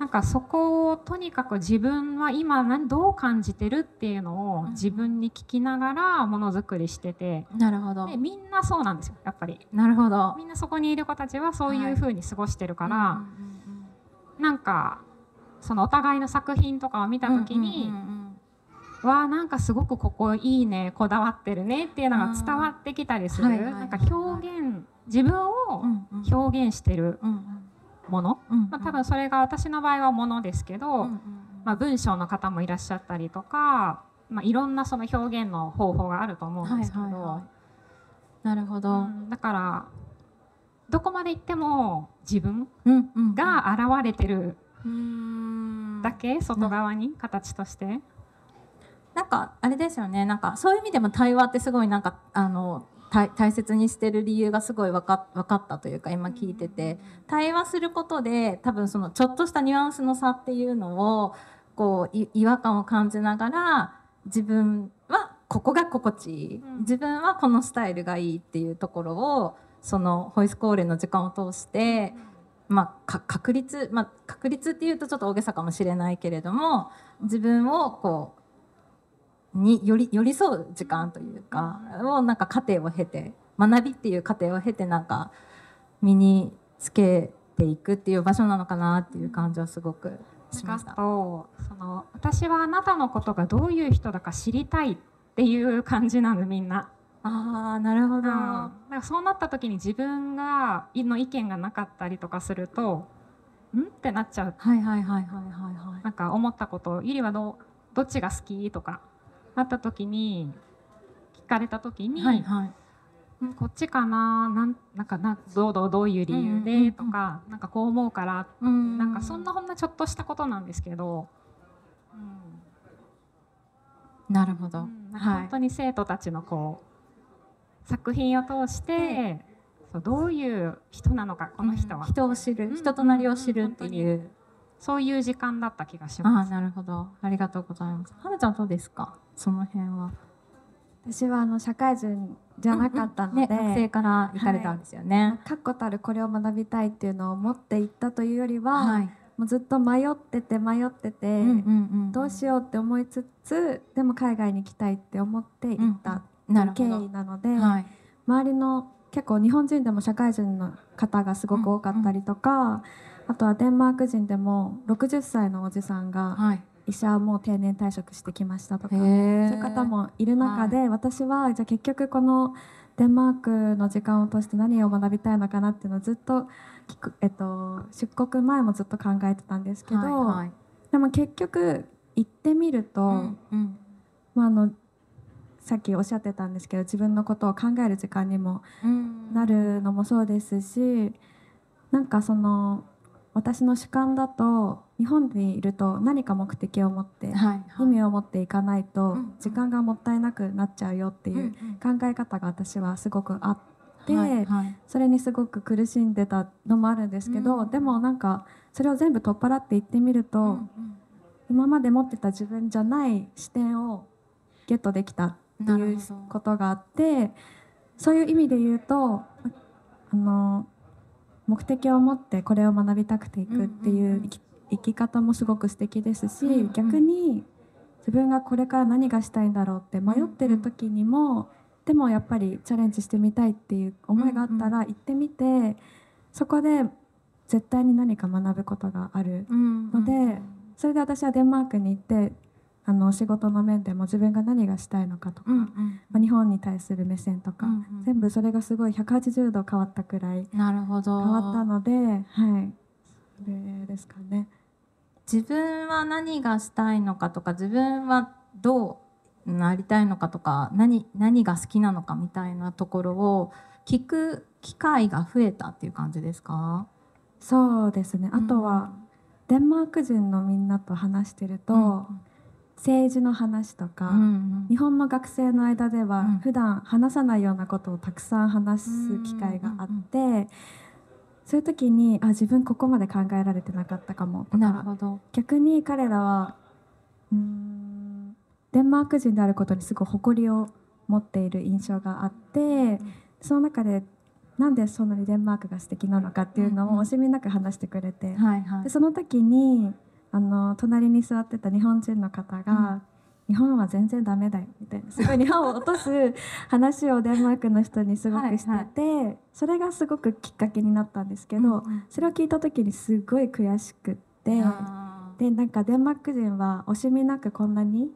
なんかそこをとにかく自分は今何どう感じてるっていうのを自分に聞きながらものづくりしててなるほど。でみんなそうなんですよやっぱり。なるほど。みんなそこにいる子たちはそういう風に過ごしてるから、うんうんなんかそのお互いの作品とかを見た時に、うんうんうんわあなんかすごくここいいねこだわってるねっていうのが伝わってきたりする、はいはいはいなんか表現自分をうんうん。表現してる。うんもの、うんうん。まあ、多分それが私の場合はものですけど、うんうんまあ、文章の方もいらっしゃったりとか、まあ、いろんなその表現の方法があると思うんですけど、はいはいはい。なるほうど、ん。だからどこまで行っても自分うんうんが現れてるうん。だけ、外側に形として。なんかあれですよね。なんかそういう意味でも対話ってすごいなんかあの大大切にしてる理由がすごい分か分かったというか今聞いてて。対話することで多分そのちょっとしたニュアンスの差っていうのをこうい違和感を感じながら自分はここが心地いい、うん。自分はこのスタイルがいいっていうところをそのホイスコーレの時間を通して、まあ、か確率、まあ、確率っていうとちょっと大げさかもしれないけれども自分をこうにより寄り添う時間というかをなんか過程を経て学びっていう過程を経てなんか身につけていくっていう場所なのかなっていう感じはすごくしました。とその私はあなたのことがどういう人だか知りたいっていう感じなんでみんな。ああなるほど。うん、だからそうなった時に自分がの意見がなかったりとかするとん？ってなっちゃうはいはいはいはいはいはい。なんか思ったことゆりはどどっちが好き？とかなった時に聞かれた時に、はいはい。うんこっちかななんなんかなどうどうどういう理由うんうんうんうん。でとか、なんかこう思うからうん。なんかそんなほんなちょっとしたことなんですけど、なるほど。うんなんかはい。本当に生徒たちのこう作品を通して、そうどういう人なのかこの人は、人を知る、うん。人となりを知るっていう。そういう時間だった気がしああます。なるほど。ありがとうございます。はなちゃんどうですか？その辺は。私はあの社会人じゃなかったので、ね学生から行かれたんですよね。確固たるこれを学びたいっていうのを持っていったというよりは、はい。もうずっと迷ってて迷ってて、うんうんうんどうしようって思いつつでも海外に行きたいって思って行った経。緯なので、はい。周りの結構日本人でも社会人の方がすごく多かったりとか、あとはデンマーク人でも60歳のおじさんがはい。医者はもう定年退職してきましたとかへそうえ。いう方もいる中で、私はじゃあ結局このデンマークの時間を通して何を学びたいのかなっていうのをずっと聞く、えっと、出国前もずっと考えてたんですけど、はいはいでも結局行ってみると、うんうんまあ、あのさっきおっしゃってたんですけど自分のことを考える時間にもうんなるのもそうですしなんかその私の主観だと日本にいると何か目的を持って意味を持っていかないとうん時間がもったいなくなっちゃうよっていう考え方が私はすごくあって、それにすごく苦しんでたのもあるんですけど、うん。でもなんかそれを全部取っ払っていってみると、うん今まで持ってた自分じゃない視点をゲットできたっていうことがあってそういう意味で言うとあの目的を持ってこれを学びたくていくっていう生き方もすごく素敵ですし、うんうん。逆に自分がこれから何がしたいんだろうって迷ってる時にも、でもやっぱりチャレンジしてみたいっていう思いがあったら行ってみてそこで絶対に何か学ぶことがあるうん。のでそれで私はデンマークに行ってあの仕事の面でも自分が何がしたいのかとか、うんまあ、日本に対する目線とか、うんうん。全部それがすごい180度変わったくらいなるほど。変わったので、はい、それですかね。自分は何がしたいのかとか自分はどうなりたいのかとか何何が好きなのかみたいなところを聞く機会が増えたっていう感じですか？そうですね。あとは、デンマーク人のみんなと話してると、うん政治の話とか、うんうん。日本の学生の間ではうん。普段話さないようなことをたくさん話す機会があって、そういう時にあ自分ここまで考えられてなかったかもとかなるほど。逆に彼らはうーんデンマーク人であることにすごい誇りを持っている印象があってその中でなんでそんなにデンマークが素敵なのかっていうのうんうん。を惜しみなく話してくれて、はいはい。でその時にあの隣に座ってた日本人の方が、日本は全然ダメだよみたいな。すごい日本を落とす話をデンマークの人にすごくしてて、それがすごくきっかけになったんですけど、うんうんそれを聞いた時にすごい悔しくって。でなんかデンマーク人は惜しみなくこんなに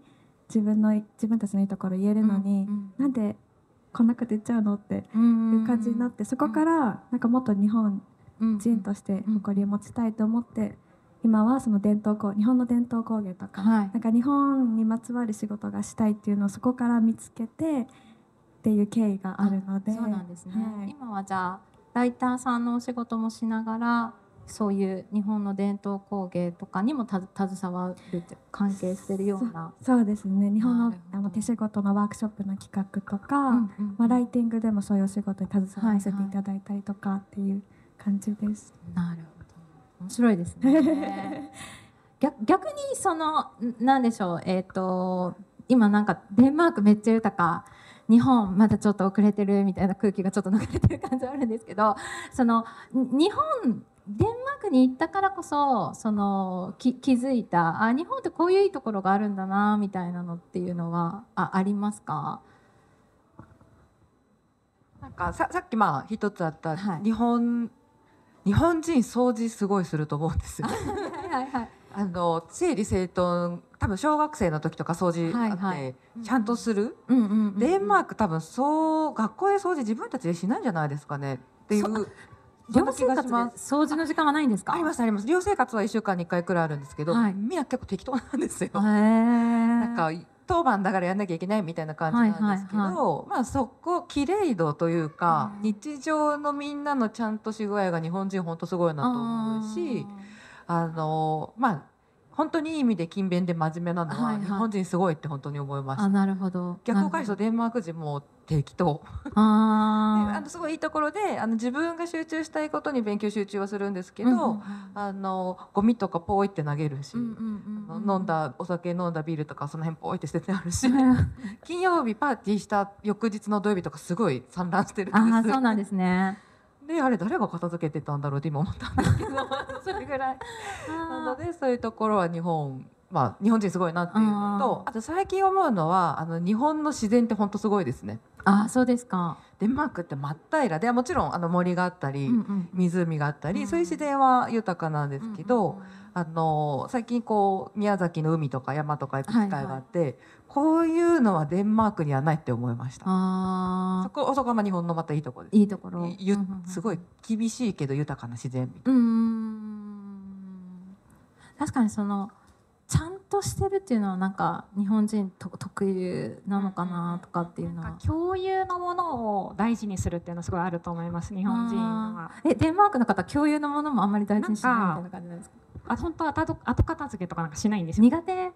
自分の自分たちのいいところ言えるのに、うんなんでこんなこと言っちゃうの？ってうんいう感じになって、そこからなんかもっと日本うん人として誇りを持ちたいと思って、今はその伝統工日本の伝統工芸とか、はい。なんか日本にまつわる仕事がしたいっていうのをそこから見つけてっていう経緯があるのでそうなんですね、はい。今はじゃあライターさんのお仕事もしながらそういう日本の伝統工芸とかにもた携わるって関係してるような。そうですね。日本のあの手仕事のワークショップの企画とか、うんうん。まあ、ライティングでもそういうお仕事に携わらせていただいたりとかっていう感じです。なるほど面白いですね。逆逆にそのんなんでしょうえっ、と今なんかデンマークめっちゃ豊か。日本まだちょっと遅れてるみたいな空気がちょっと流れてる感じはあるんですけどそのん日本デンマークに行ったからこそそのき気づいたあ日本ってこういういいところがあるんだなみたいなのっていうのはあありますか？なんかささっきまあ一つあった、はい。日本日本人掃除すごいすると思うんですよ。はいはいはい。あの整理整頓多分小学生の時とか掃除あって、はいはい。ちゃんとする、うんうんうんうん。デンマーク多分そう学校で掃除自分たちでしないんじゃないですかね。っていう寮生活。掃除の時間はないんですか？あります。あります寮生活は1週間に1回くらいあるんですけど、はい。みんな結構適当なんですよ。なんか当番だからやんなきゃいけないみたいな感じなんですけど、はいはいまあそこ綺麗度というか、うん。日常のみんなのちゃんとし具合が日本人本当すごいなと思うしあのまあ本当にいい意味で勤勉で真面目なのは、はいはい。日本人すごいって本当に思いましたあなるほど。逆を返すとデンマーク人も適当。あー。あのすごいいいところであの自分が集中したいことに勉強集中はするんですけど、うんあのゴミとかポイって投げるし、うんうん飲んだお酒飲んだビールとかその辺ポイって捨ててある。し あ金曜日パーティーした翌日の土曜日とかすごい散乱してるんです。あーそうなんですね。であれ誰が片付けてたんだろうって今思ったんですけど それぐらい。なのでそういうところは日本まあ日本人すごいなっていうのとああと最近思うのはあの日本の自然って本当すごいですねあーそうですか。デンマークって真っ平ら。でもちろんあの森があったり、うんうん。湖があったり、うんそういう自然は豊かなんですけど、あの最近こう宮崎の海とか山とか行く機会があって、こういうのはデンマークにはないって思いました。そあこそこがまあ日本のまたいいところです。ーいいところ。ゆうんうんうん。すごい厳しいけど豊かな自然みたいうーん。確かにそのとしてるっていうのはなんか日本人と特有なのかなとかっていうのはなんか共有のものを大事にするっていうのはすごいあると思います日本人は。えデンマークの方共有のものもあんまり大事にしないみたいな感じなんですか？あ本当は後後片付けとかなんかしないんですよ。苦手？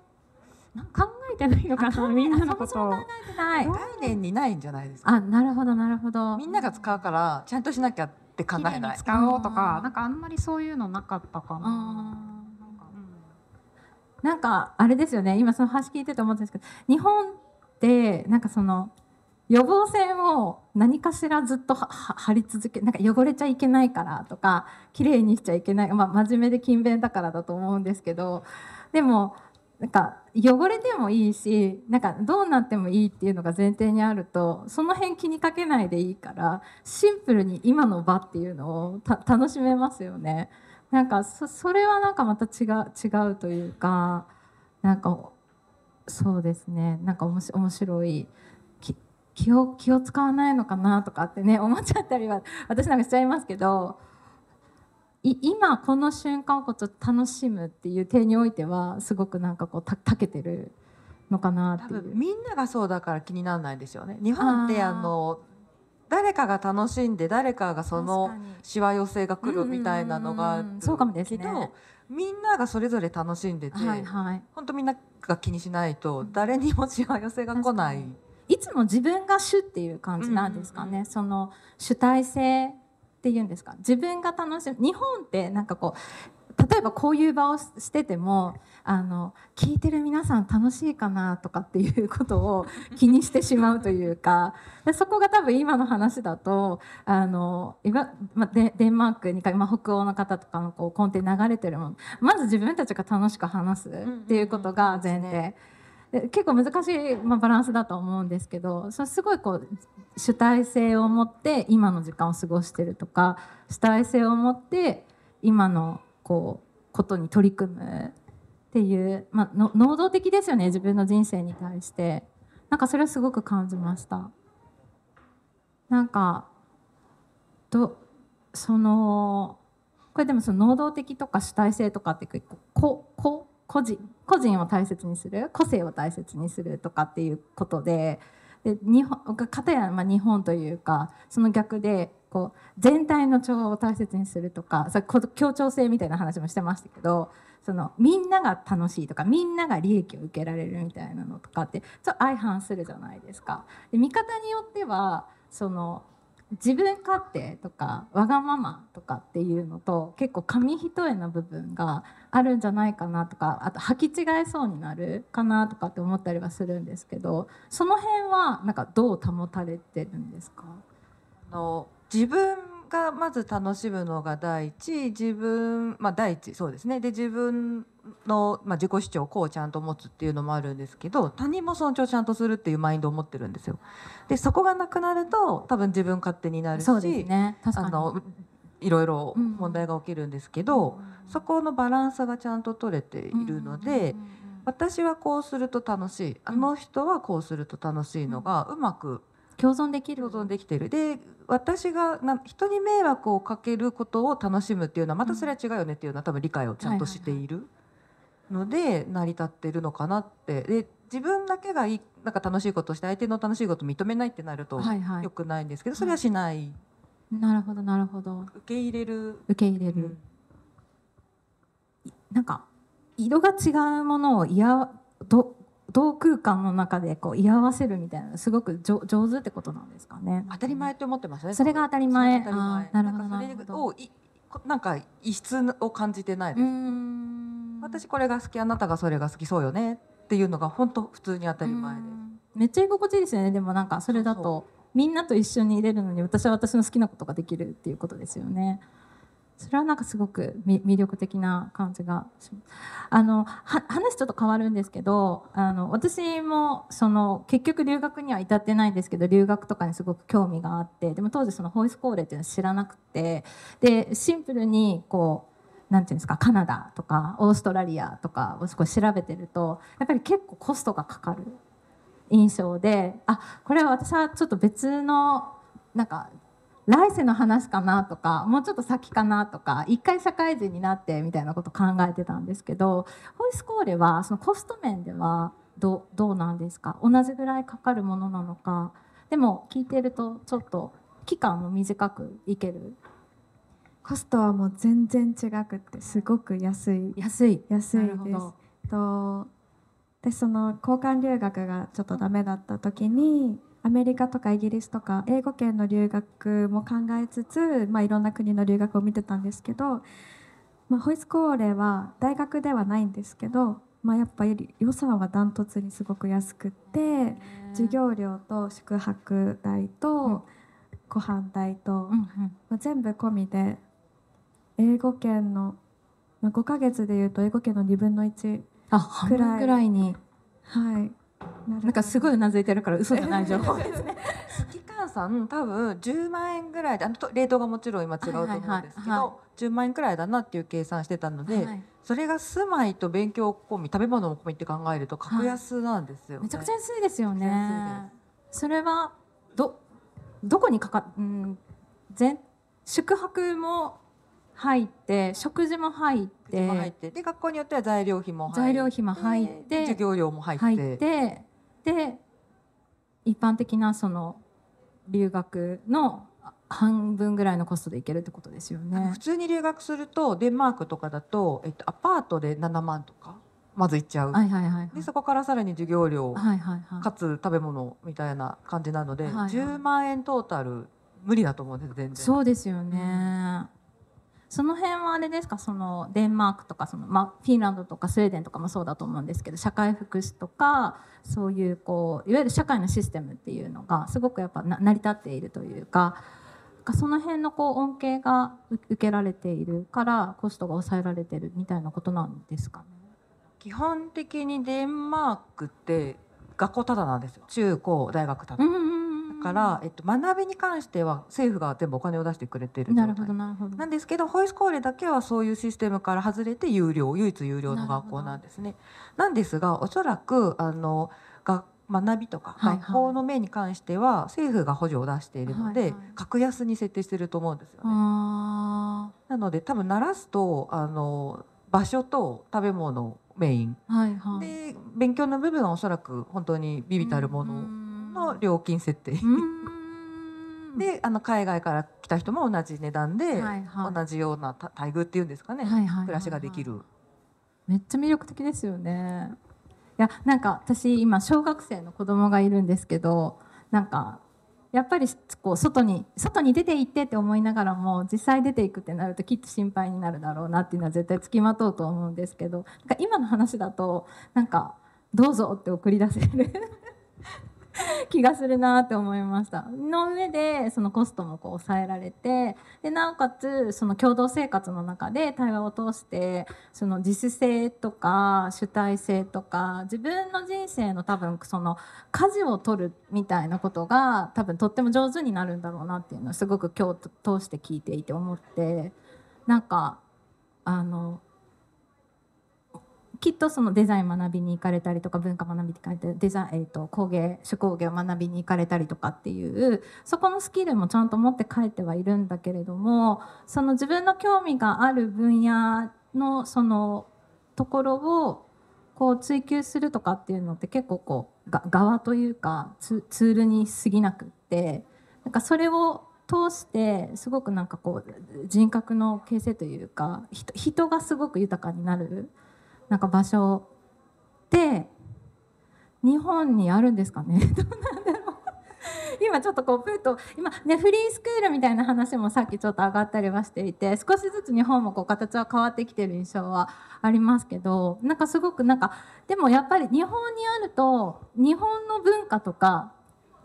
考えてないのかなみんなのことを。考えてない概念にないんじゃないですか？あなるほどなるほどみんなが使うからちゃんとしなきゃって考綺麗にえない。使おうとかなんかあんまりそういうのなかったかな。なんかあれですよね今その話聞いてて思ったんですけど日本ってなんかその予防線を何かしらずっとはは張り続けなんか汚れちゃいけないからとか綺麗にしちゃいけない、まあ、真面目で勤勉だからだと思うんですけどでもなんか汚れてもいいしなんかどうなってもいいっていうのが前提にあるとその辺気にかけないでいいからシンプルに今の場っていうのを楽しめますよね。なんかそそれはなんかまた違う違うというかなんかそうですね。なんか面白い。気を気を使わないのかなとかってね 思っちゃったりは私なんかしちゃいますけど今この瞬間をこう楽しむっていう点においてはすごくなんかこうたたけてるのかなっていう。みんながそうだから気にならないですよね。日本ってあの誰かが楽しんで誰かがそのしわ寄せが来るみたいなのがあるけどみんながそれぞれ楽しんでて、はいはい、本当みんなが気にしないと誰にもしわ寄せが来ない。いつも自分が主っていう感じなんですかね、その主体性っていうんですか。自分が楽しむ。日本ってなんかこう例えばこういう場をしててもあの聞いてる皆さん楽しいかなとかっていうことを気にしてしまうというか でそこが多分今の話だとあの今、ま、デデンマークにか、ま、北欧の方とかのこう根底流れてるものまず自分たちが楽しく話すっていうことが前提。結構難しい、まあ、バランスだと思うんですけどそすごいこう主体性を持って今の時間を過ごしてるとか主体性を持って今のこうことに取り組むっていう、まあ、の能動的ですよね自分の人生に対して。なんかそれはすごく感じました。なんかとそのこれでもその能動的とか主体性とかって結構ここ個人個人を大切にする個性を大切にするとかっていうことでで日本片やまあ日本というかその逆でこう全体の調和を大切にするとか協調性みたいな話もしてましたけどそのみんなが楽しいとかみんなが利益を受けられるみたいなのとかってちょっと相反するじゃないですか。で見方によってはその自分勝手とかわがままとかっていうのと結構紙一重な部分があるんじゃないかなとかあと履き違えそうになるかなとかって思ったりはするんですけどその辺はなんかどう保たれてるんですか？あの自分がまず楽しむのが第一。自分まあ第一そうですね。で自分の、まあ、自己主張をこうちゃんと持つっていうのもあるんですけど他人も尊重ちゃんとするっていうマインドを持ってるんですよ。でそこがなくなると多分自分勝手になるしね、あのいろいろ問題が起きるんですけど、うん、そこのバランスがちゃんと取れているので、私はこうすると楽しい。あの人はこうすると楽しいのがうまく共存できる。共存できてる。で私がな人に迷惑をかけることを楽しむっていうのはまたそれは違うよねっていうのは多分理解をちゃんとしているので成り立ってるのかなって。で自分だけがいいなんか楽しいことをして相手の楽しいことを認めないってなるとよくないんですけど、それはしない。なるほどなるほど。受け入れる。受け入れる、うん、なんか色が違うものをいやど同空間の中でこう居合わせるみたいなすごく上手ってことなんですかね。当たり前って思ってますね。それが当たり前。当なるほどなるほど。なんか異質を感じてないです。私これが好きあなたがそれが好きそうよねっていうのが本当普通に当たり前です。めっちゃ居心地いいですよね。でもなんかそれだとみんなと一緒にいれるのに私は私の好きなことができるっていうことですよね。それはなんかすごく魅力的な感じがします。あの話ちょっと変わるんですけどあの私もその結局留学には至ってないんですけど留学とかにすごく興味があってでも当時そのホイスコーレっていうのは知らなくてでシンプルにこうなんていうんですかカナダとかオーストラリアとかを少し調べてるとやっぱり結構コストがかかる印象であこれは私はちょっと別のなんか来世の話かなとかもうちょっと先かなとか一回社会人になってみたいなこと考えてたんですけどホイスコーレはそのコスト面ではどどうなんですか？同じぐらいかかるものなのか。でも聞いてるとちょっと期間も短くいける。コストはもう全然違くってすごく安い。安い。安いです。とでその交換留学がちょっとダメだった時にアメリカとかイギリスとか英語圏の留学も考えつつ、まあ、いろんな国の留学を見てたんですけど、まあ、ホイスコーレは大学ではないんですけど、まあ、やっぱり予算はダントツにすごく安くって授業料と宿泊代とご飯代と、まあ、全部込みで英語圏の、まあ、5ヶ月でいうと英語圏の2分の1くらいに。はいなんかすごいうなずいてるから嘘じゃない情報ですね。月換算多分10万円ぐらいであのとレートがもちろん今違うと思うんですけど、はいはいはいは10万円くらいだなっていう計算してたので、はいそれが住まいと勉強込み食べ物も込みって考えると格安なんですよね、めちゃくちゃ安いですよね。それはどどこにかかうん全宿泊も入って食事も入って。で学校によっては材料費も入って。材料費も入って。授業料も入ってで一般的なその留学の半分ぐらいのコストで行けるってことですよね普。通に留学するとデンマークとかだと、えっと、アパートで7万とかまず行っちゃう、はいはいはいはい。でそこからさらに授業料、はいはいはい。かつ食べ物みたいな感じなので、はいはい10万円トータル無理だと思うんです全然そうですよね。その辺はあれですか？そのデンマークとかその、まあ、フィンランドとかスウェーデンとかもそうだと思うんですけど社会福祉とかそういうこういわゆる社会のシステムっていうのがすごくやっぱな成り立っているというかその辺のこう恩恵が受受けられているからコストが抑えられてるみたいなことなんですかね？基本的にデンマークって学校ただなんですよ。中高大学ただ、うんうんから、えっと、学びに関しては政府が全部お金を出してくれてるなるほどなるほど。なんですけどホイスコーレだけはそういうシステムから外れて有料唯一有料の学校なんですね。なんですがおそらくあのが学びとか学校の面に関しては政府が補助を出しているので、格安に設定してると思うんですよね。あなので多分鳴らすとあの場所と食べ物メインーはいはい。で勉強の部分はおそらく本当にビビたるものの料金設定。であの海外から来た人も同じ値段で、はいはい同じようなた待遇っていうんですかね、はいはいはいはい暮らしができる。めっちゃ魅力的ですよね。いやなんか私今小学生の子供がいるんですけどなんかやっぱりこう外に外に出て行ってって思いながらも実際出ていくってなるときっと心配になるだろうなっていうのは絶対つきまとうと思うんですけどなんか今の話だとなんか「どうぞ」って送り出せる 気がするなって思いました。の上でそのコストもこう抑えられてでなおかつその共同生活の中で対話を通してその自主性とか主体性とか自分の人生の多分その舵を取るみたいなことが多分とっても上手になるんだろうなっていうのをすごく今日通して聞いていて思ってなんかあのきっとそのデザイン学びに行かれたりとか文化学びに行かれてデザイン、えー、と工芸手工芸を学びに行かれたりとかっていうそこのスキルもちゃんと持って帰ってはいるんだけれどもその自分の興味がある分野のそのところをこう追求するとかっていうのって結構こうが側というかツールに過ぎなくってなんかそれを通してすごくなんかこう人格の形成というか人がすごく豊かになるなんか場所って日本にあるんですかね？どうなんだろう。今ちょっとこうプーと今ねフリースクールみたいな話もさっきちょっと上がったりはしていて少しずつ日本もこう形は変わってきてる印象はありますけどなんかすごくなんかでもやっぱり日本にあると日本の文化とか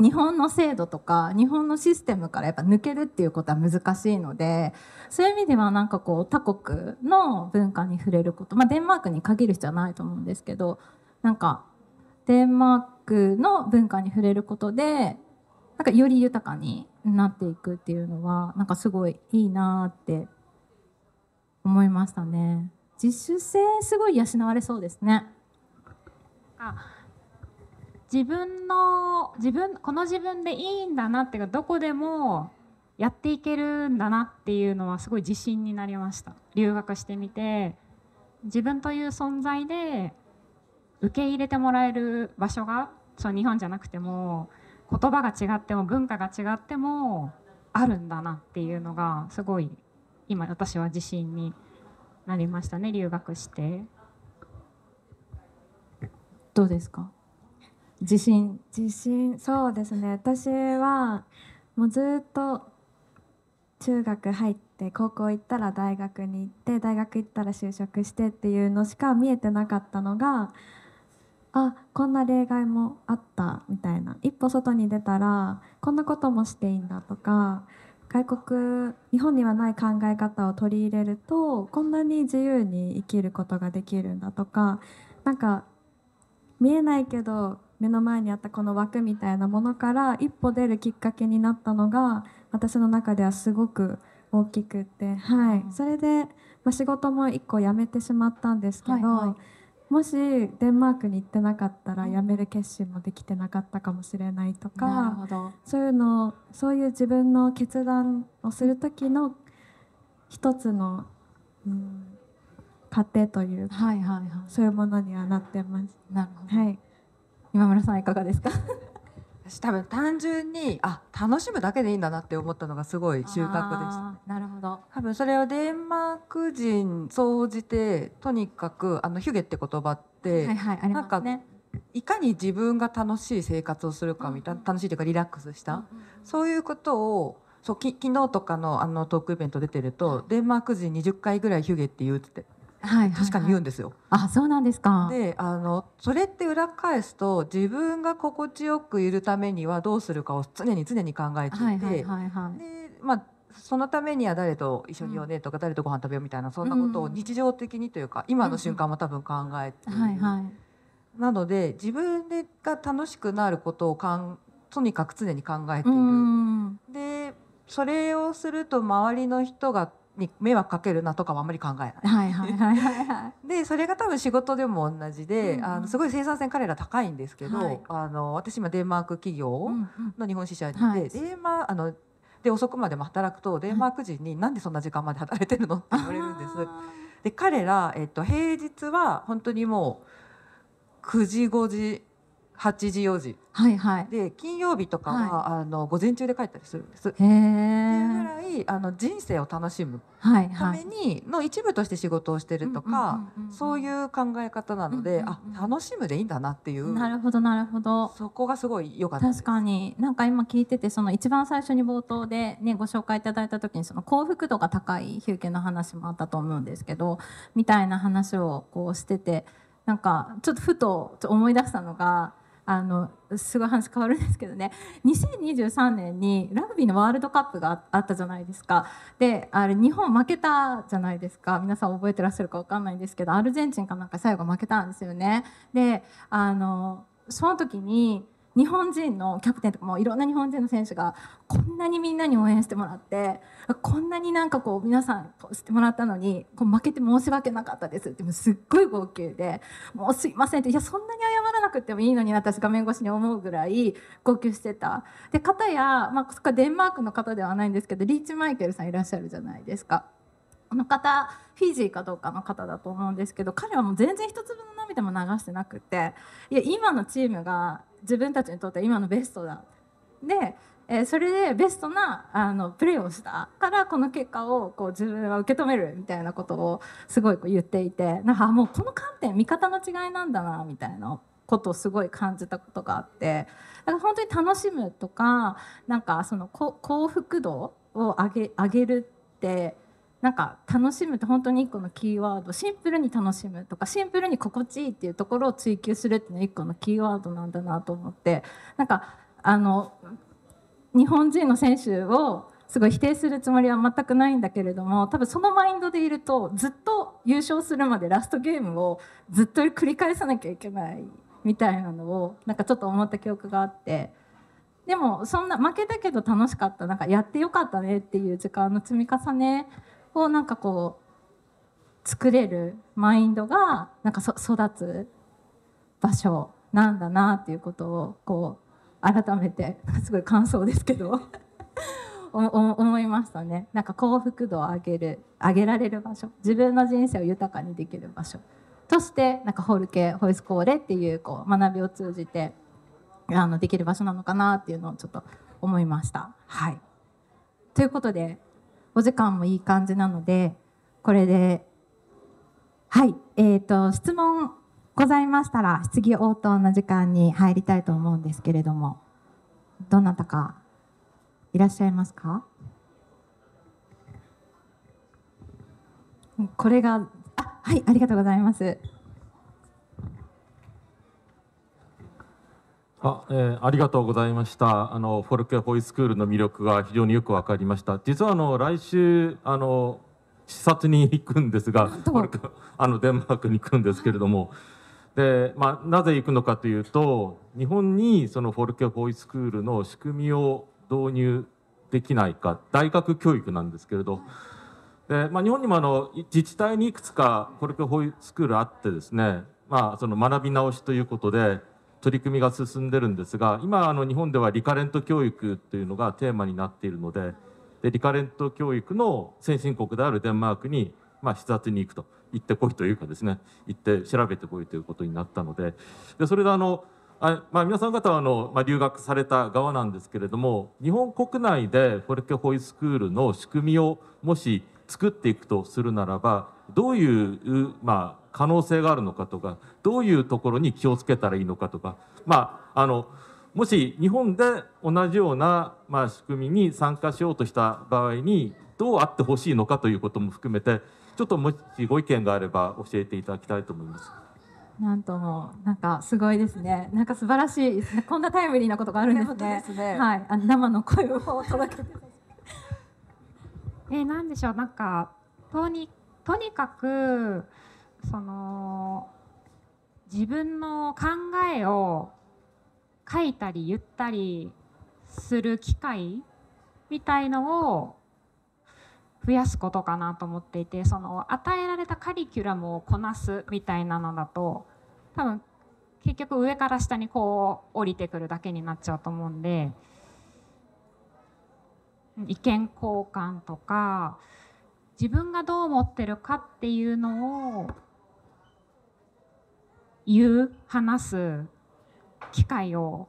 日本の制度とか日本のシステムからやっぱ抜けるっていうことは難しいのでそういう意味ではなんかこう他国の文化に触れること、まあ、デンマークに限る必要はないと思うんですけどなんかデンマークの文化に触れることでなんかより豊かになっていくっていうのはなんかすごいいいなって思いましたね。自主性すごい養われそうですね。あ自分の自分この自分でいいんだなっていうかどこでもやっていけるんだなっていうのはすごい自信になりました留学してみて自分という存在で受け入れてもらえる場所がそう日本じゃなくても言葉が違っても文化が違ってもあるんだなっていうのがすごい今私は自信になりましたね留学して。どうですか？自信。自信。そうですね。私はもうずっと中学入って高校行ったら大学に行って大学行ったら就職してっていうのしか見えてなかったのがあこんな例外もあったみたいな。一歩外に出たらこんなこともしていいんだとか外国日本にはない考え方を取り入れるとこんなに自由に生きることができるんだとかなんか見えないけど目の前にあったこの枠みたいなものから一歩出るきっかけになったのが私の中ではすごく大きくって、はい。うん。それで、まあ、仕事も一個辞めてしまったんですけど、はいはい。もしデンマークに行ってなかったら辞める決心もできてなかったかもしれないとか。なるほど。そういうのをそういう自分の決断をする時の一つの、うん、糧というかはいはいはい。そういうものにはなってます。なるほど、はい、今村さんいかがですか？私多分単純にあ楽しむだけでいいんだなって思ったのがすごい収穫でした。あーなるほど。多分それをデンマーク人総じてとにかくあのヒュゲって言葉って、はいはいありますね。いかに自分が楽しい生活をするかみたいな、うん楽しいというかリラックスした、うんうんそういうことをそうき昨日とかのあのトークイベント出てるとデンマーク人20回ぐらいヒュゲって言うってはい確かに言うんですよ。あそうなんですか。であのそれって裏返すと自分が心地よくいるためにはどうするかを常に常に考えていて、はいはいはいはい。でまあそのためには誰と一緒にいようねとか、誰とご飯食べようみたいなそんなことをうん。日常的にというか、今の瞬間も多分考えている、はいはいなので自分でが楽しくなることをかんとにかく常に考えてういる。ん。でそれをすると周りの人がに迷惑かけるなとかはあんまり考えない。はいはいはいでそれが多分仕事でも同じで、うんうん。あのすごい生産性彼ら高いんですけど、はい。あの私今デンマーク企業うんうん。の日本支社にいて、はい。デンマーあので遅くまでも働くとデンマーク人に、なんでそんな時間まで働いてるのって言われるんです。あで彼ら、えっと、平日は本当にもう9時5時8時4時。ーはいはい。で金曜日とかは、あの午前中で帰ったりするんです。ってへいうぐえらいあの人生を楽しむはいためはいにの一部として仕事をしてるとか、そうういう考え方なので、うんうんうん。あ楽しむでいいんだなっていんう。なるほどなるほど。そこがすごい良かった。確かに。なんか今聞いててその一番最初に冒頭でねご紹介いただいた時にその幸福度が高いヒューケの話もあったと思うんですけどみたいな話をこうしててなんかちょっとふとちょっと思い出したのがあのすごい話変わるんですけどね。2023年にラグビーのワールドカップがあったじゃないですか。であれ日本負けたじゃないですか。皆さん覚えてらっしゃるか分かんないんですけどアルゼンチンかなんか最後負けたんですよね。であのその時に日本人のキャプテンとかもいろんな日本人の選手がこんなにみんなに応援してもらってこんなになんかこう皆さんこうしてもらったのにこう負けて申し訳なかったですってもすっごい号泣でもうすいませんっていやそんなに謝らなくてもいいのに私画面越しに思うぐらい号泣してたで方や、まあ、そこはデンマークの方ではないんですけどリーチマイケルさんいらっしゃるじゃないですか。この方フィジーかどうかの方だと思うんですけど彼はもう全然一粒の涙も流してなくていや今のチームが自分たちにとって今のベストだ。で、えーそれでベストなあのプレーをしたからこの結果をこう自分は受け止めるみたいなことをすごいこう言っていて。なんかもうこの観点見方の違いなんだなみたいなことをすごい感じたことがあって。だから本当に楽しむとかなんかその幸福度を上げ上げるってなんか楽しむって本当に一個のキーワードシンプルに楽しむとかシンプルに心地いいっていうところを追求するっていうのが一個のキーワードなんだなと思ってなんかあの日本人の選手をすごい否定するつもりは全くないんだけれども多分そのマインドでいるとずっと優勝するまでラストゲームをずっと繰り返さなきゃいけないみたいなのをなんかちょっと思った記憶があってでもそんな負けたけど楽しかったなんかやってよかったねっていう時間の積み重ねをなんかこう作れるマインドがなんか育つ場所なんだなっていうことをこう改めて すごい感想ですけど 思いましたね。なんか幸福度を上げる上げられる場所。自分の人生を豊かにできる場所。としてなんかホルケホイスコーレっていうこう学びを通じてあのできる場所なのかなっていうのをちょっと思いました。はい、ということでお時間もいい感じなのでこれではいえー、と質問ございましたら質疑応答の時間に入りたいと思うんですけれどもどなたかいらっしゃいますか？これがあはいありがとうございます。あ、えーありがとうございました。あのフォルケホイスクールの魅力が非常によくわかりました。実はあの来週あの視察に行くんですが、あのデンマークに行くんですけれども、で、まあ、なぜ行くのかというと日本にそのフォルケホイスクールの仕組みを導入できないか。大学教育なんですけれど。で、まあ、日本にもあの自治体にいくつかフォルケホイスクールあってですね、まあ、その学び直しということで取り組みが進んでるんですが今あの日本ではリカレント教育というのがテーマになっているのででリカレント教育の先進国であるデンマークに、まあ、視察に行くと行ってこいというかですね行って調べてこいということになったのででそれであのあまあ、皆さん方はあの、まあ、留学された側なんですけれども日本国内でフォルケホイスクールの仕組みをもし作っていくとするならばどういう、まあ、可能性があるのかとかどういうところに気をつけたらいいのかとか、まあ、あのもし日本で同じような、まあ、仕組みに参加しようとした場合にどうあってほしいのかということも含めてちょっともしご意見があれば教えていただきたいと思います。なんともなんかすごいですね。なんか素晴らしいですね。こんなタイムリーなことがあるんですね。すねはい、あの生の声を届けて。えー、なんでしょうなんかとにとにかくその自分の考えを書いたり言ったりする機会みたいのを増やすことかなと思っていてその与えられたカリキュラムをこなすみたいなのだと多分結局上から下にこう降りてくるだけになっちゃうと思うんで意見交換とか自分がどう思ってるかっていうのを言う話す機会を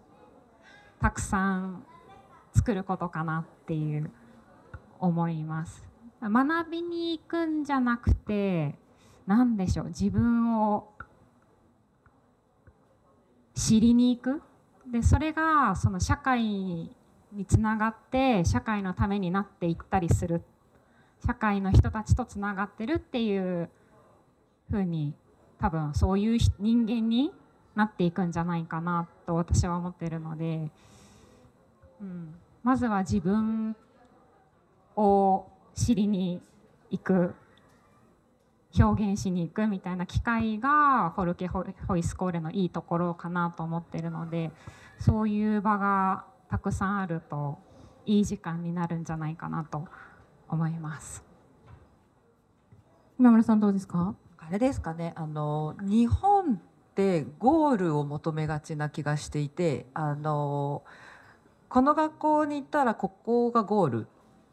たくさん作ることかなっていう思います。学びに行くんじゃなくて何でしょう自分を知りに行く？でそれがその社会につながって社会のためになっていったりする。社会の人たちとつながってるっていうふうに多分そういう人間になっていくんじゃないかなと私は思ってるので、うん、まずは自分を知りに行く表現しに行くみたいな機会がフォルケホイスコーレのいいところかなと思ってるのでそういう場がたくさんあるといい時間になるんじゃないかなと思います。今村さんどうですか？あれですかねあの日本ってゴールを求めがちな気がしていてあのこの学校に行ったらここがゴール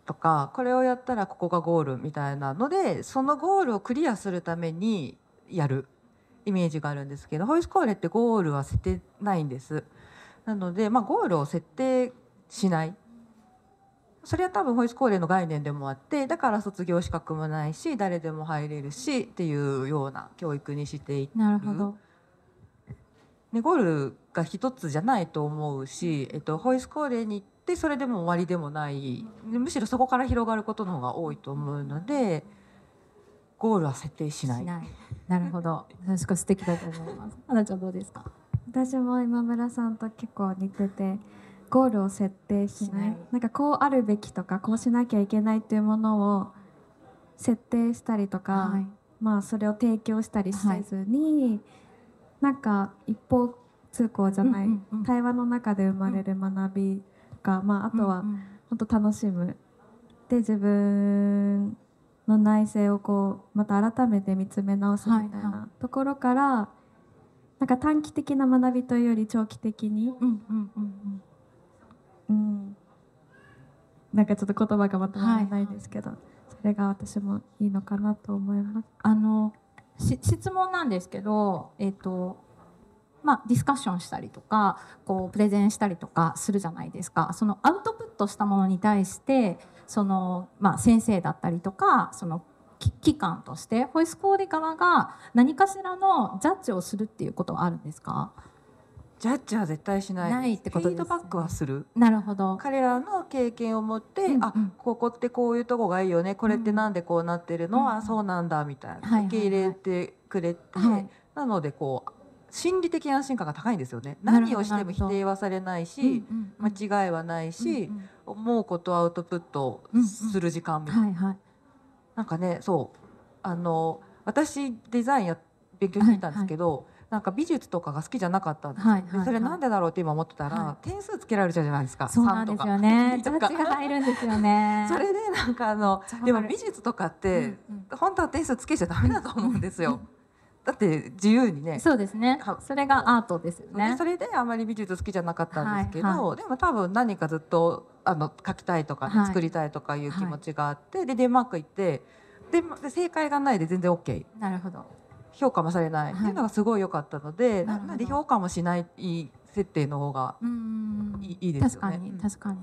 とかこれをやったらここがゴールみたいなのでそのゴールをクリアするためにやるイメージがあるんですけどホイスコーレってゴールは設定ないんです。なので、まあ、ゴールを設定しないそれは多分ホイスコーレの概念でもあってだから卒業資格もないし誰でも入れるしっていうような教育にしていってなるほど。ね、ゴールが一つじゃないと思うし、えっと、ホイスコーレに行ってそれでも終わりでもないむしろそこから広がることの方が多いと思うのでゴールは設定しない。ない。なるほど。確か素敵だと思います。花ちゃんどうですか？私も今村さんと結構似ててゴールを設定しない。しなんかこうあるべきとかこうしなきゃいけないっていうものを設定したりとか、はい。まあそれを提供したりせずに、なんか一方通行じゃない、うんうんうん。対話の中で生まれる学びが、まあ、あとは本当楽しむ。で自分の内省をこうまた改めて見つめ直すみたいはいはなところから、なんか短期的な学びというより長期的に、うんうんうんうん。うん、なんかちょっと言葉がまとまらないですけど、それが私もいいのかなと思います。あのし質問なんですけど、えっ、とまあディスカッションしたりとか、こうプレゼンしたりとかするじゃないですか。そのアウトプットしたものに対して、そのまあ先生だったりとか、そのき機関としてホイスコーレ側が何かしらのジャッジをするっていうことはあるんですか？ジャッジは絶対しないないってことですね。フィードバックはする。なるほど。彼らの経験を持って、うんうん。あここってこういうとこがいいよね。これってなんでこうなってるの、うんあそうなんだみたいな、はいはいはい。受け入れてくれて、はい。なのでこう心理的安心感が高いんですよね。何をしても否定はされないし、うんうんうん。間違いはないし、うん思うことをアウトプットする時間うんみたいな、はいはい。なんかねそう。あの私デザインや勉強していたんですけど、なんか美術とかが好きじゃなかったんですよ、はいはいでそれなんでだろうって今思ってたら、は点数つけられちゃうじゃないですかそうなんですよね。ジ3とかャッジが入るんですよね。それでなんかあのでも美術とかって、うんうん本当は点数つけちゃダメだと思うんですよ。だって自由にね。そうですねは。それがアートですよねで。それであまり美術好きじゃなかったんですけど、はいでも多分何かずっとあの描きたいとかね、はい作りたいとかいう気持ちがあって、でデンマーク行ってでで正解がないで全然 OK なるほど。評価もされない。っていうのがすごい良かったので、なで評価もしない設定の方がうんいいいいですよね。確かにうん。確かに。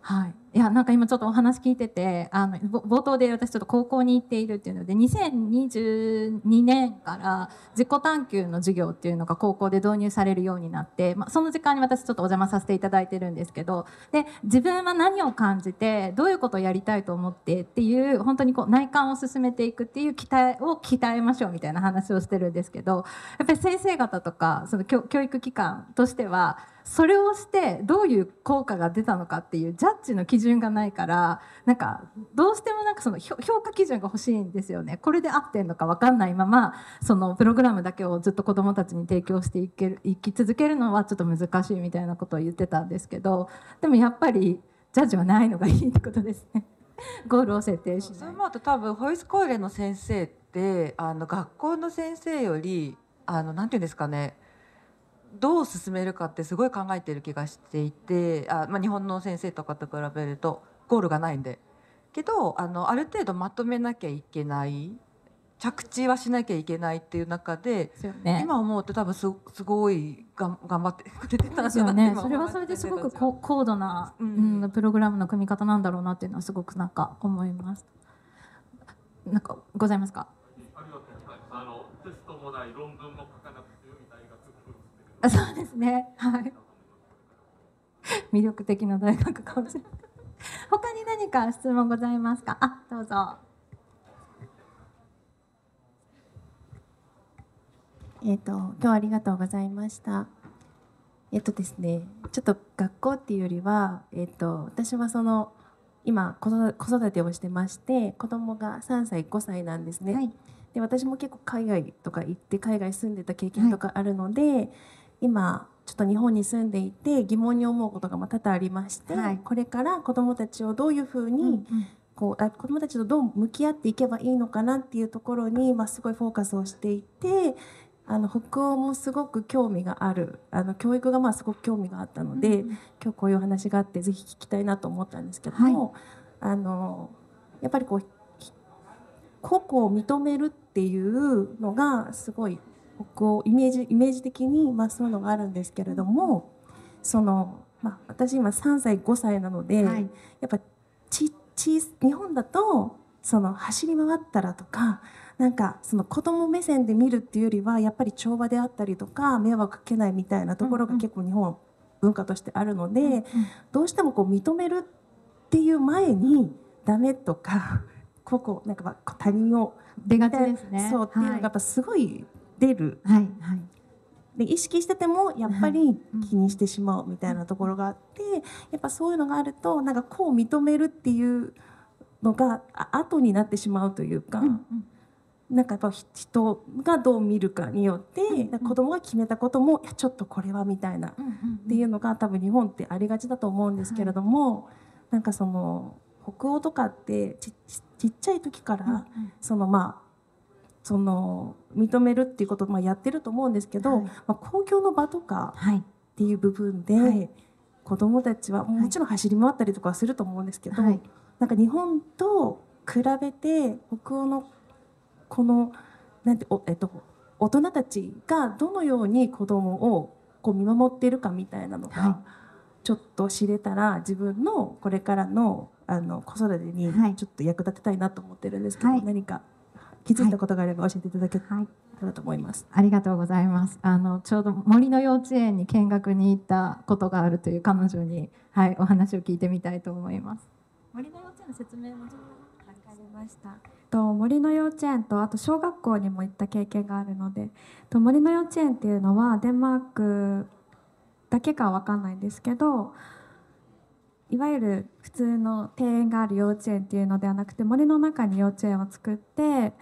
はい。いやなんか今ちょっとお話聞いてて、あの冒頭で私ちょっと高校に行っているっていうので、2022年から自己探求の授業っていうのが高校で導入されるようになって、まあその時間に私ちょっとお邪魔させていただいてるんですけど、で自分は何を感じてどういうことをやりたいと思ってっていう本当にこう内観を進めていくっていう期待を鍛えましょうみたいな話をしてるんですけどやっぱり先生方とかその教教育機関としてはそれをしてどういう効果が出たのかっていうジャッジの基準準がないからなんかどうしてもなんかその評評価基準が欲しいんですよねこれで合ってんのか分かんないままそのプログラムだけをずっと子どもたちに提供していけるいき続けるのはちょっと難しいみたいなことを言ってたんですけどでもやっぱりジャッジはないのがいいってことですね。ゴールを設定しない。それもあと多分ホイスコーレの先生ってあの学校の先生よりあのなんていうんですかねどう進めるかってすごい考えてる気がしていてあ、まあ、日本の先生とかと比べるとゴールがないんでけどあのある程度まとめなきゃいけない着地はしなきゃいけないっていう中でね。今思うと多分すすごいがん頑張ってくれてたんですよだな。ねそれはそれですごくこ高度な、ううんん、プログラムの組み方なんだろうなっていうのはすごくなんか思います。なんかございますか？ありがとうございます。あのテストもない論文も書かなくてよい大学あそうですね。はい。魅力的な大学かもしれない。他に何か質問ございますか？あ、どうぞ。えっ、と今日はありがとうございました。えっ、とですね、ちょっと学校っていうよりは、えっ、と私はその今子育てをしてまして、子供が3歳5歳なんですね。はいで私も結構海外とか行って海外住んでた経験とかあるので、今ちょっと日本に住んでいて疑問に思うことがまあ多々ありまして、はい。これから子供たちをどういうふうに、こうあ子どもたちとどう向き合っていけばいいのかなっていうところに、まあ、すごいフォーカスをしていてあの北欧もすごく興味があるあの教育がまあすごく興味があったので、今日こういうお話があってぜひ聞きたいなと思ったんですけども、あのやっぱりこうひ個々を認めるっていうのがすごい北欧イメージイメージ的に、まあ、そういうのがあるんですけれどもその、まあ、私今3歳5歳なので。はい。やっぱちち日本だとその走り回ったらとかなんかその子供目線で見るっていうよりはやっぱり調和であったりとか迷惑かけないみたいなところが結構日本文化としてあるので、どうしてもこう認めるっていう前にダメとかここなんかまあ他人を出がちですね。そうっていうのがやっぱすごい出る。はいはい。で意識しててもやっぱりうん。気にしてしまうみたいなところがあってやっぱそういうのがあるとなんかこう認めるっていうのがあ後になってしまうというか、うんうん。なんかやっぱひ人がどう見るかによって、子供が決めたこともいやちょっとこれはみたいなっていうのが多分日本ってありがちだと思うんですけれども、なんかその北欧とかってちっちゃい時から、そのまあその認めるっていうことをまあやってると思うんですけど、はい。まあ、公共の場とかはい。っていう部分で、はい。子どもたちはもちろん走り回ったりとかはすると思うんですけど、はい。なんか日本と比べて北欧のこのなんてお、えっと、大人たちがどのように子供をこう見守っているかみたいなのはがちょっと知れたら自分のこれからのあの子育てにはい。ちょっと役立てたいなと思ってるんですけど、はい。何か気づいたことがあれば教えていただけたはい。らと思います。ありがとうございます。あのちょうど森の幼稚園に見学に行ったことがあるという彼女に、はい、お話を聞いてみたいと思います。森の幼稚園の説明もわかりました。と森の幼稚園とあと小学校にも行った経験があるので、と森の幼稚園っていうのはデンマークだけかはわかんないんですけど、いわゆる普通の庭園がある幼稚園っていうのではなくて森の中に幼稚園を作って、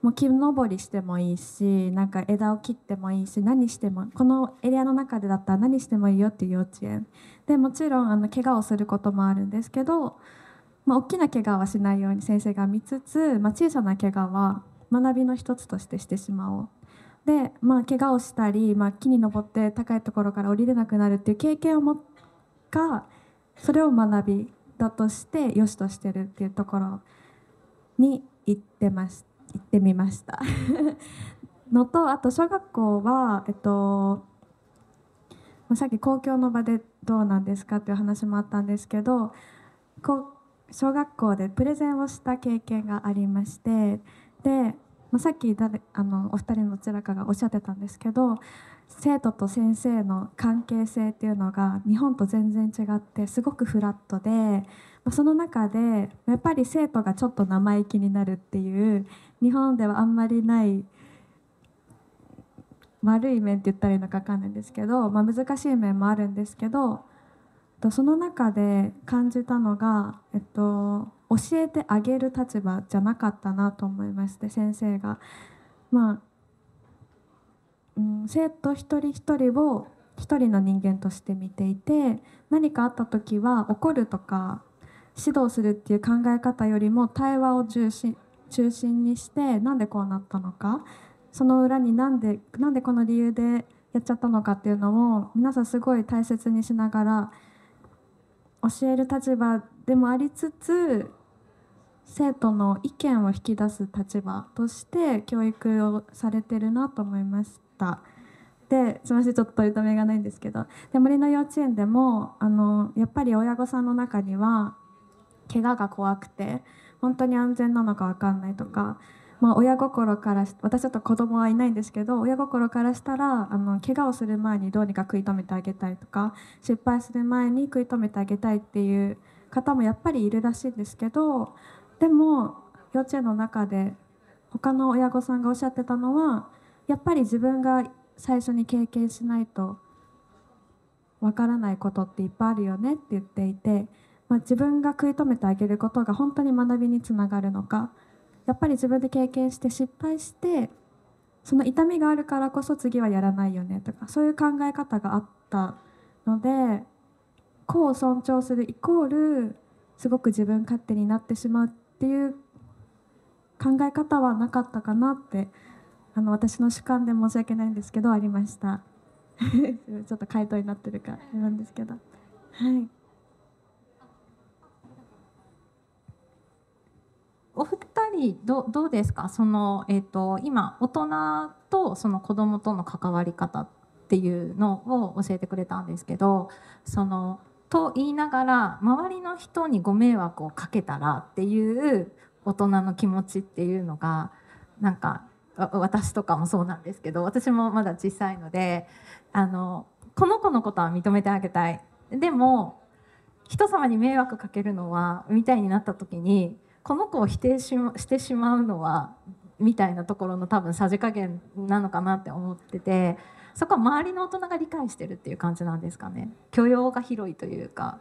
もう木登りしてもいいしなんか枝を切ってもいいし何してもこのエリアの中でだったら何してもいいよっていう幼稚園でもちろんあの怪我をすることもあるんですけど、まあ、大きな怪我はしないように先生が見つつ、まあ、小さな怪我は学びの一つとしてしてしまおう。で、まあ、怪我をしたり、まあ、木に登って高いところから降りれなくなるっていう経験を持がそれを学びだとして良しとしてるっていうところに行ってま行ってみました。のとあと小学校はえっとさっき公共の場でどうなんですかっていう話もあったんですけど小学校でプレゼンをした経験がありましてで、さっきあのお二人のどちらかがおっしゃってたんですけど生徒と先生の関係性っていうのが日本と全然違ってすごくフラットでその中でやっぱり生徒がちょっと生意気になるっていう日本ではあんまりない悪い面って言ったらいいのか分かんないんですけど、まあ、難しい面もあるんですけどその中で感じたのが、えっと、教えてあげる立場じゃなかったなと思いまして先生が。まあうん、生徒一人一人を一人の人間として見ていて何かあった時は怒るとか指導するっていう考え方よりも対話を中心中心にしてなんでこうなったのかその裏になんでなんでこの理由でやっちゃったのかっていうのを皆さんすごい大切にしながら教える立場でもありつつ生徒の意見を引き出す立場として教育をされてるなと思いました。ですみませんちょっと取り留めがないんですけど。で森の幼稚園でもあのやっぱり親御さんの中には怪我が怖くて本当に安全なのか分かんないとか、まあ、親心から私ちょっと子供はいないんですけど親心からしたらあの怪我をする前にどうにか食い止めてあげたいとか失敗する前に食い止めてあげたいっていう方もやっぱりいるらしいんですけどでも幼稚園の中で他の親御さんがおっしゃってたのはやっぱり自分が最初に経験しないとわからないことっていっぱいあるよねって言っていて、まあ、自分が食い止めてあげることが本当に学びにつながるのかやっぱり自分で経験して失敗してその痛みがあるからこそ次はやらないよねとかそういう考え方があったので個を尊重するイコールすごく自分勝手になってしまうっていう考え方はなかったかなってあの私の主観で申し訳ないんですけどありました。ちょっと回答になってるかなんですけど。はい。お二人どどうですか？その、えー、と今大人とその子供との関わり方っていうのを教えてくれたんですけどそのと言いながら周りの人にご迷惑をかけたらっていう大人の気持ちっていうのがなんか私とかもそうなんですけど私もまだ小さいのであのこの子のことは認めてあげたい。でも人様に迷惑かけるのはみたいになった時にこの子を否定ししてしまうのはみたいなところの多分さじ加減なのかなって思っててそこは周りの大人が理解してるっていう感じなんですかね。許容が広いというか。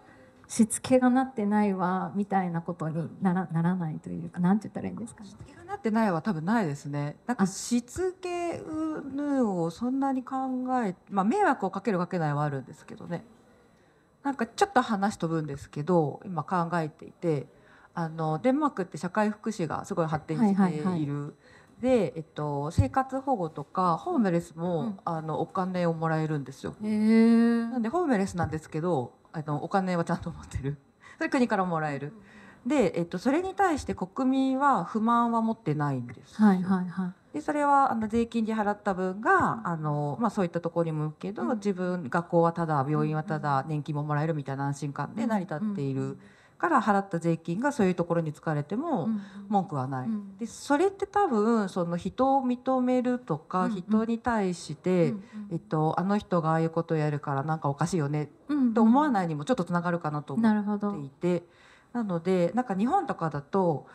しつけがなってないわみたいなことにならならないというかなんて言ったらいいんですかね。気がなってないは多分ないですね。なんかあしつけうぬをそんなに考え、まあ迷惑をかけるかけないはあるんですけどね。なんかちょっと話飛ぶんですけど、今考えていて、あのデンマークって社会福祉がすごい発展している。はいはいはいで、えっと生活保護とかホームレスも、うんあのお金をもらえるんですよ。なんでホームレスなんですけどあのお金はちゃんと持ってる。それ国からもらえる。で、えっと、それに対して国民は不満は持ってないんです。よはいはいはい。でそれはあの税金で払った分があの、まあ、そういったところにも向くけど、うん。自分学校はただ病院はただ年金ももらえるみたいな安心感で成り立っているから払った税金がそういうところに使われても文句はない。うん。でそれって多分その人を認めるとか、人に対して、うんえっと、あの人がああいうことをやるからなんかおかしいよねうんって思わないにもちょっとつながるかなと思っなるほど。ていてなのでなんか日本とかだと、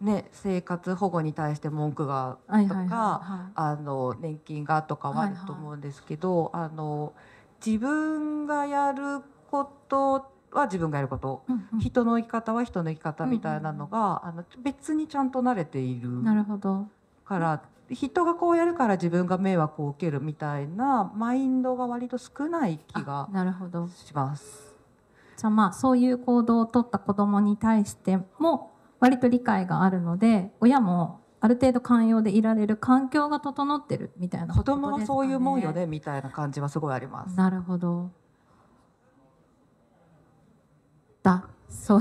ね、生活保護に対して文句がとはいはいはいかはあの年金がとかはあると思うんですけど、あの自分がやることは自分がやること、い。うんうん人の生き方は人の生き方みたいなのが、あの別にちゃんと慣れているなるほど。から人がこうやるから自分が迷惑を受けるみたいなマインドが割と少ない気がします。じゃあまあそういう行動を取った子どもに対しても割と理解があるので親もある程度寛容でいられる環境が整ってるみたいな子ことですか、ね、供はそういうもんよねみたいな感じはすごいあります。なるほどた。そう。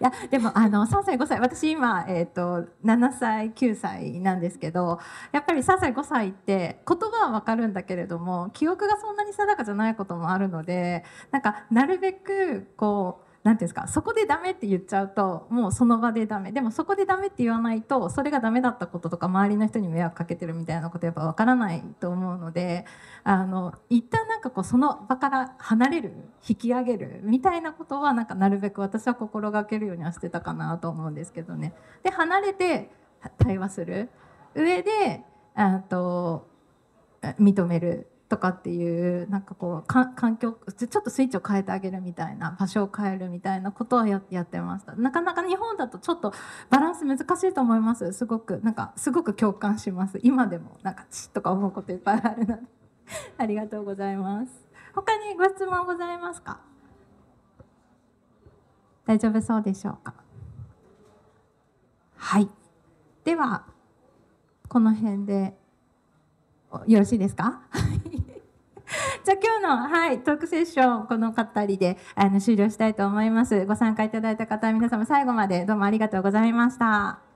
いやでもあの3歳5歳私今、えー、と7歳9歳なんですけどやっぱり3歳5歳って言葉は分かるんだけれども記憶がそんなに定かじゃないこともあるのでなんかなるべくこうなんていうんですかそこでダメって言っちゃうともうその場でダメでもそこでダメって言わないとそれがダメだったこととか周りの人に迷惑かけてるみたいなことやっぱ分からないと思うのであの一旦なんかこうその場から離れる引き上げるみたいなことはなんかなるべく私は心がけるようにはしてたかなと思うんですけどね。で離れて対話する上であと認めるとかっていうなんかこうか環境ちょっとスイッチを変えてあげるみたいな場所を変えるみたいなことはややってました。なかなか日本だとちょっとバランス難しいと思います。すごくなんかすごく共感します。今でもなんかチッとか思うこといっぱいあるのでありがとうございます。他にご質問ございますか？大丈夫そうでしょうか？はい。ではこの辺でよろしいですか？じゃあ今日の、はい、トークセッションこの語りであの終了したいと思います。ご参加いただいた方皆様最後までどうもありがとうございました。